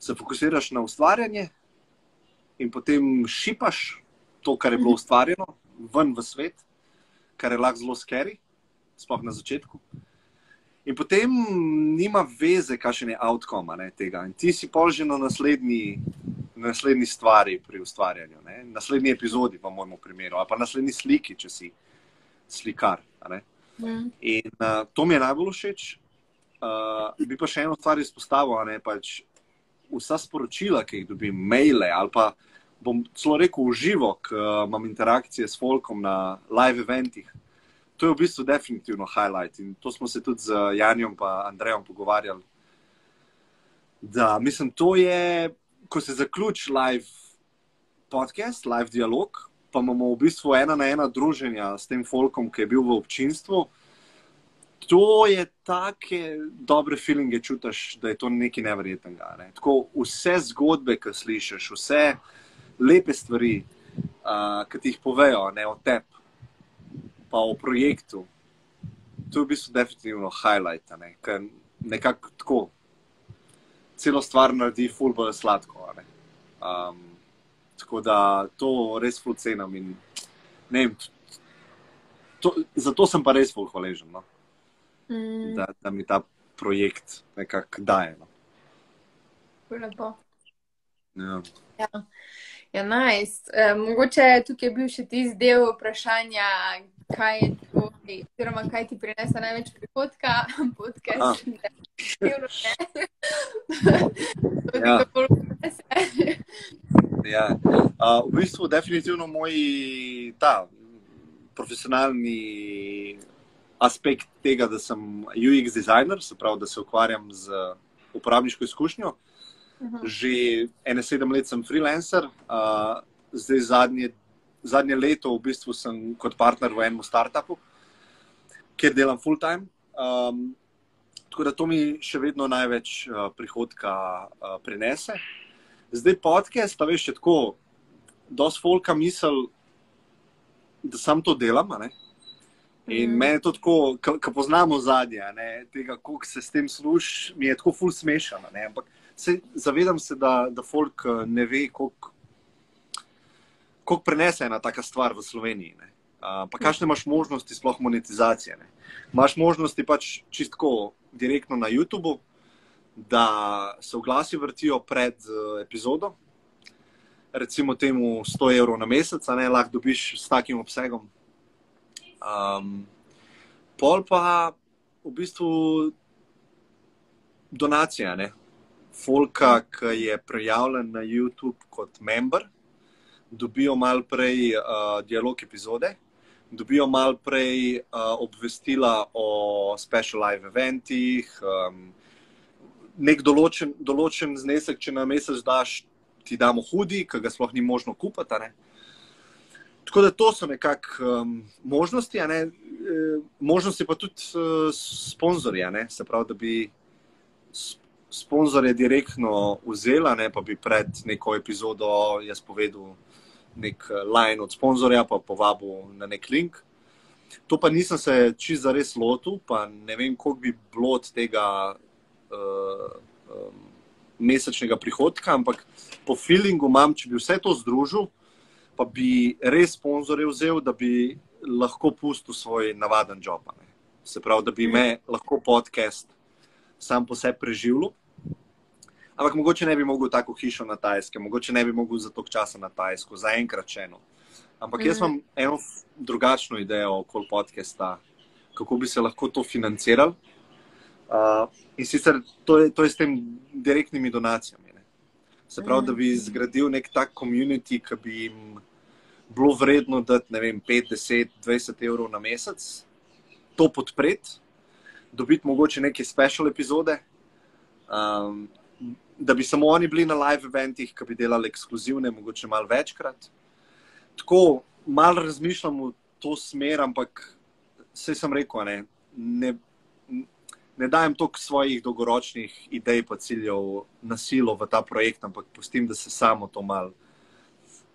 se fokusiraš na ustvarjanje in potem šipaš to, kar je bilo mhm. ustvarjeno, ven v svet, kar je lahko zelo skeri, sploh na začetku. In potem nima veze, kakšen je outcome ne, tega. In ti si polžen na naslednji, naslednji stvari pri ustvarjanju, ne, naslednji epizodi, v mojem primeru, ali pa naslednji sliki, če si slikar. Mm. In uh, to mi je najbolj všeč. Uh, bi pa še eno stvar izpostavil, ne pač vsa sporočila, ki jih dobim, maile ali pa bom celo rekel v živo, ker uh, imam interakcije s Folkom na live eventih to je v bistvu definitivno highlight. In to smo se tudi z Janjem in Andrejem pogovarjali. Da, mislim, to je, ko se zaključi live podcast, live dialog, pa imamo v bistvu ena na ena druženja s tem folkom, ki je bil v občinstvu. To je tako dobre feelinge, čutiš, da je to nekaj nevrjetnega. Ne? Tako vse zgodbe, ki slišiš, vse lepe stvari, uh, ki ti jih povejo ne, o tebi pa o projektu. To je v bistvu definitivno highlight, ne? ker nekako tako celo stvar naredi fulbo sladko. Um, tako da to res fulcenim in ne vem. To, zato sem pa res zelo hvaležen, no? Mm. da, da mi ta projekt nekako daje. No? Lepo. Ja. Ja. Ja, nice. e, mogoče tukaj je bil še tisti del vprašanja, kaj je to, oziroma kaj ti prinese največ prihodka, podcast. Ja. ja. Uh, v bistvu, definitivno moj ta profesionalni aspekt tega, da sem UX designer, se pravi, da se ukvarjam z uporabniško izkušnjo. -huh. Že ene sedem let sem freelancer, uh, zdaj zadnje, zadnje leto v bistvu sem kot partner v enem startupu, kjer delam full time. Um, tako da to mi še vedno največ uh, prihodka uh, prinese. Zdaj podcast, pa veš, tako, dosti folka misel, da sam to delam. In mm. meni je to tako, ko poznamo zadnje, tega, kako se s tem služi, mi je tako ful smešno. Ampak se, zavedam se, da, da folk eh, ne ve, koliko prenese ena taka stvar v Sloveniji. Ne? Uh, pa kakšne imaš možnosti, sploh monetizacije? Ne? Imaš možnosti pač čistko direktno na YouTubu, da se oglasi vrtijo pred uh, epizodo, recimo temu 100 evrov na mesec, ne lahko dobiš s takim obsegom. Um, pol pa v bistvu donacija, ne? folka, ki je prijavljen na YouTube kot member, dobijo malo prej uh, dialog epizode, dobijo malo prej uh, obvestila o special live eventih, um, nek določen, določen znesek, če na mesec daš, ti damo hudi, ki ga sploh ni možno kupiti. Tako da to so nekakšne um, možnosti, ne? e, možnosti pa tudi uh, sponzorja, se pravi, da bi sponzorje direktno vzela, ne pa bi pred neko epizodo jaz povedal nek eh, line od sponzorja, pa povabil na nek link. To pa nisem se čisto res lotil, pa ne vem, koliko bi bilo od tega uh, um, mesečnega prihodka, ampak po feelingu imam, če bi vse to združil, pa bi res sponzorje vzel, da bi lahko pustil svoj navaden job. Ne. Se pravi, da bi me lahko podcast sam po sebi preživljal. Ampak mogoče ne bi mogel tako hišo na Tajskem, mogoče ne bi mogel za toliko časa na Tajsko, za enkrat še eno. Ampak jaz mhm. imam eno drugačno idejo okoli podcasta, kako bi se lahko to financiral. Uh, in sicer to je, to je s tem direktnimi donacijami. Ne? Se pravi, mm da bi mhm. zgradil nek tak komunity, ki bi jim bilo vredno dati 5, 10, 20 evrov na mesec, to podpreti, dobiti mogoče neke special epizode. Um, da bi samo oni bili na live eventih, ki bi delali ekskluzivne, mogoče malo večkrat. Tako malo razmišljam v to smer, ampak vse sem rekel, ne, ne, ne dajem toliko svojih dolgoročnih idej, pa ciljev na silo v ta projekt, ampak pustim, da se samo to malo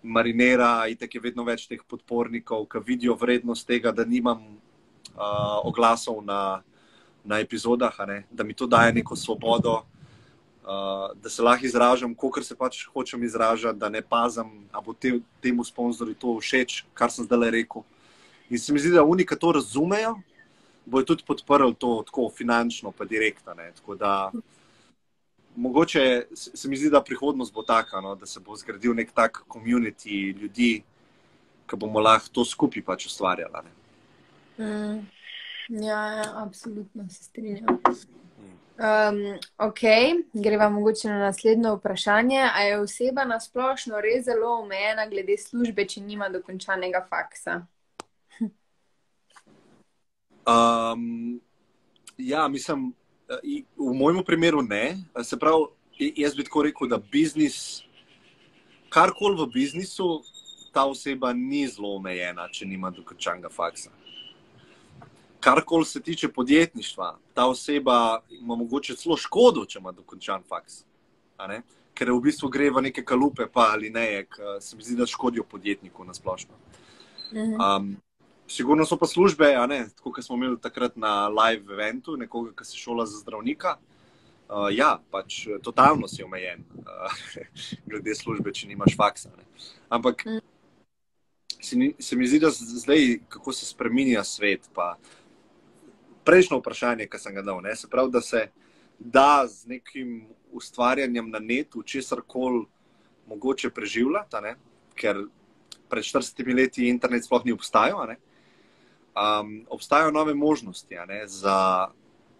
marinera, itek je vedno več teh podpornikov, ki vidijo vrednost tega, da nimam uh, oglasov na, na epizodah, da mi to daje neko svobodo, uh, da se lahko izražam, kot se pač hočem izražati, da ne pazim, da bo te, temu sponzorju to všeč, kar sem zdaj rekel. In se mi zdi, da oni, ki to razumejo, bojo tudi podprli to tako finančno, pa direktno. Tako da mogoče se mi zdi, da prihodnost bo taka, no, da se bo zgradil nek tak komunity ljudi, ki bomo lahko to skupaj pač ustvarjali. Mm. Ja, ja, absolutno se strinjam. Um, ok, greva mogoče na naslednjo vprašanje. A je oseba na splošno res zelo omejena glede službe, če nima dokončanega faksa? Um, ja, mislim, v mojem primeru ne. Se pravi, jaz bi tako rekel, da biznis, karkoli v biznisu, ta oseba ni zelo omejena, če nima dokončanega faksa. Karkoli se tiče podjetništva, ta oseba ima mogoče celo škodo, če ima dokončan faks. Ker v bistvu gre v neke kalupe, pa ali ne, se mi zdi, da škodijo podjetniku na splošno. Um, Sigurno so pa službe, tako kot smo imeli takrat na live eventu, nekoga, ki se šola za zdravnika. Uh, ja, pač totalno si omejen, uh, glede službe, če nimaš faksa. Ne. Ampak mm. se, ni, se mi zdi, da zdaj, kako se spremenja svet. Prejšnjo vprašanje, ki sem ga dal, ne, se pravi, da se da z nekim ustvarjanjem na netu, česar koli mogoče preživljati, ker pred 40 leti internet sploh ni obstajal um, obstajajo nove možnosti ne, za,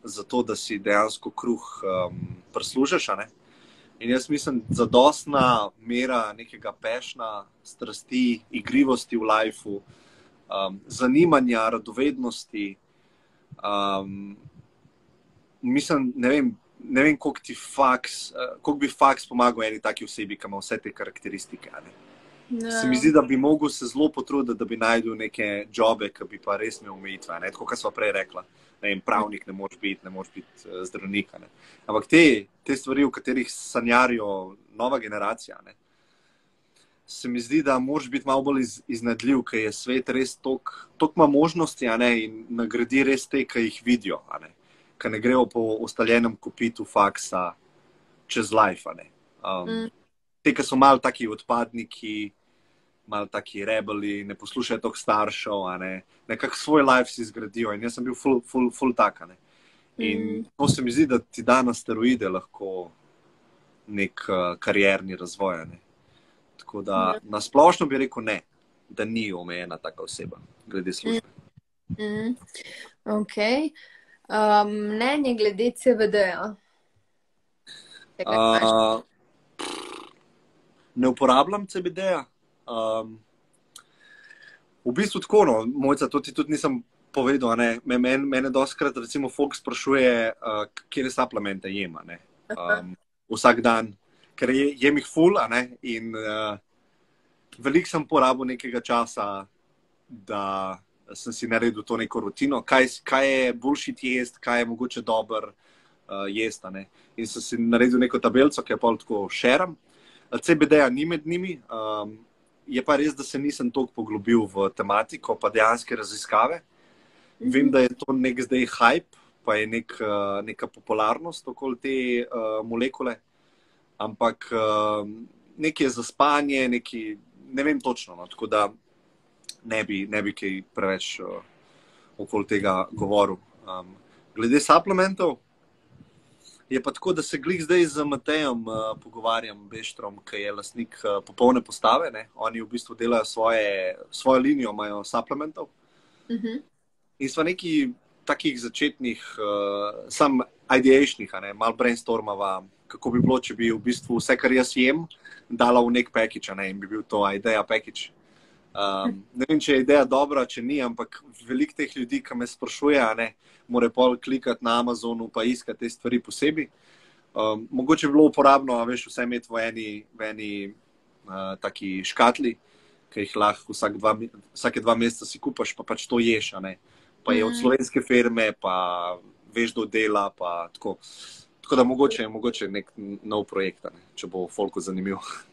za to, da si dejansko kruh um, prislužiš. In jaz mislim, da zadostna mera nekega pešna, strasti, igrivosti v lifeu, um, zanimanja, radovednosti. Um, mislim, ne vem, ne vem koliko ti faks, uh, koliko bi faks pomagal eni taki osebi, ki ima vse te karakteristike. Ne? No. Se mi zdi, da bi mogel se zelo potruditi, da bi najdel neke jobe, ki bi pa res imel omejitve. Tako kot smo prej rekli, ne vem, pravnik ne moreš biti, ne moreš biti uh, zdravnik. Ne. Ampak te, te stvari, v katerih sanjarijo nova generacija, ne, se mi zdi, da moraš biti malo bolj iz, iznadljiv, ker je svet res toliko ima možnosti ne, in nagradi res te, ki jih vidijo, ne, ki ne grejo po ustaljenem kopitu faksa čez life. Um, mm. Te, ki so malo taki odpadniki, malo taki rebeli, ne poslušajo toliko staršev, ne? nekako svoj life si zgradijo. In jaz sem bil full, full, full taka. Ne? In mm. to se mi zdi, da ti da na steroide lahko nek uh, karierni razvoj. Ne? Tako da mm. na splošno bi rekel ne, da ni omejena taka oseba, glede službe. Mm. Mm. Ok. Um, mnenje glede CVD-ja. Uh, ne uporabljam CBD-ja. Um, v bistvu tako, no, mojca, to ti tudi nisem povedal. Mene, mene doskrat, recimo, Fox sprašuje, uh, kje suplemente jema. Um, vsak dan, ker je, jem jih ful, in uh, veliko sem porabil nekega časa, da sem si naredil to neko rutino, kaj, kaj je boljši jesti, kaj je mogoče dober uh, jesti. In sem si naredil neko tabelico, ki je pa tako šeram. CBD-ja ni med njimi. Um, je pa res, da se nisem toliko poglobil v tematiko, pa dejansko raziskave. Mhm. Vem, da je to nek zdaj hype, pa je nek, uh, neka popularnost okoli te uh, molekule, ampak uh, nekaj je za spanje, nekaj, ne vem točno. No, tako da ne bi, ne bi kaj preveč uh, okoli tega govoril. Um, glede suplementov. Je pa tako, da se glih zdaj z Matejem uh, pogovarjam, Beštrom, ki je lastnik uh, popolne postave. Ne? Oni v bistvu delajo svoje, svojo linijo, imajo suplementov. Uh mhm. -huh. In so neki takih začetnih, uh, sam ideašnih, malo brainstormava, kako bi bilo, če bi v bistvu vse, kar jaz jem, dala v nek package ne? in bi bil to ideja package. Um, ne vem, če je ideja dobra, če ni, ampak veliko teh ljudi, ki me sprašuje, mora pol klikati na Amazonu in iskati te stvari posebej. Um, mogoče bi bilo uporabno, a veš, vse imeti v eni, v eni uh, taki škatli, ki jih lahko vsak dva, vsake dva meseca si kupaš, pa pač to ješ. Pa je od mhm. slovenske firme, pa veš do dela. Tako. tako da mogoče je mogoče nek nov projekt, ne? če bo folko zanimivo.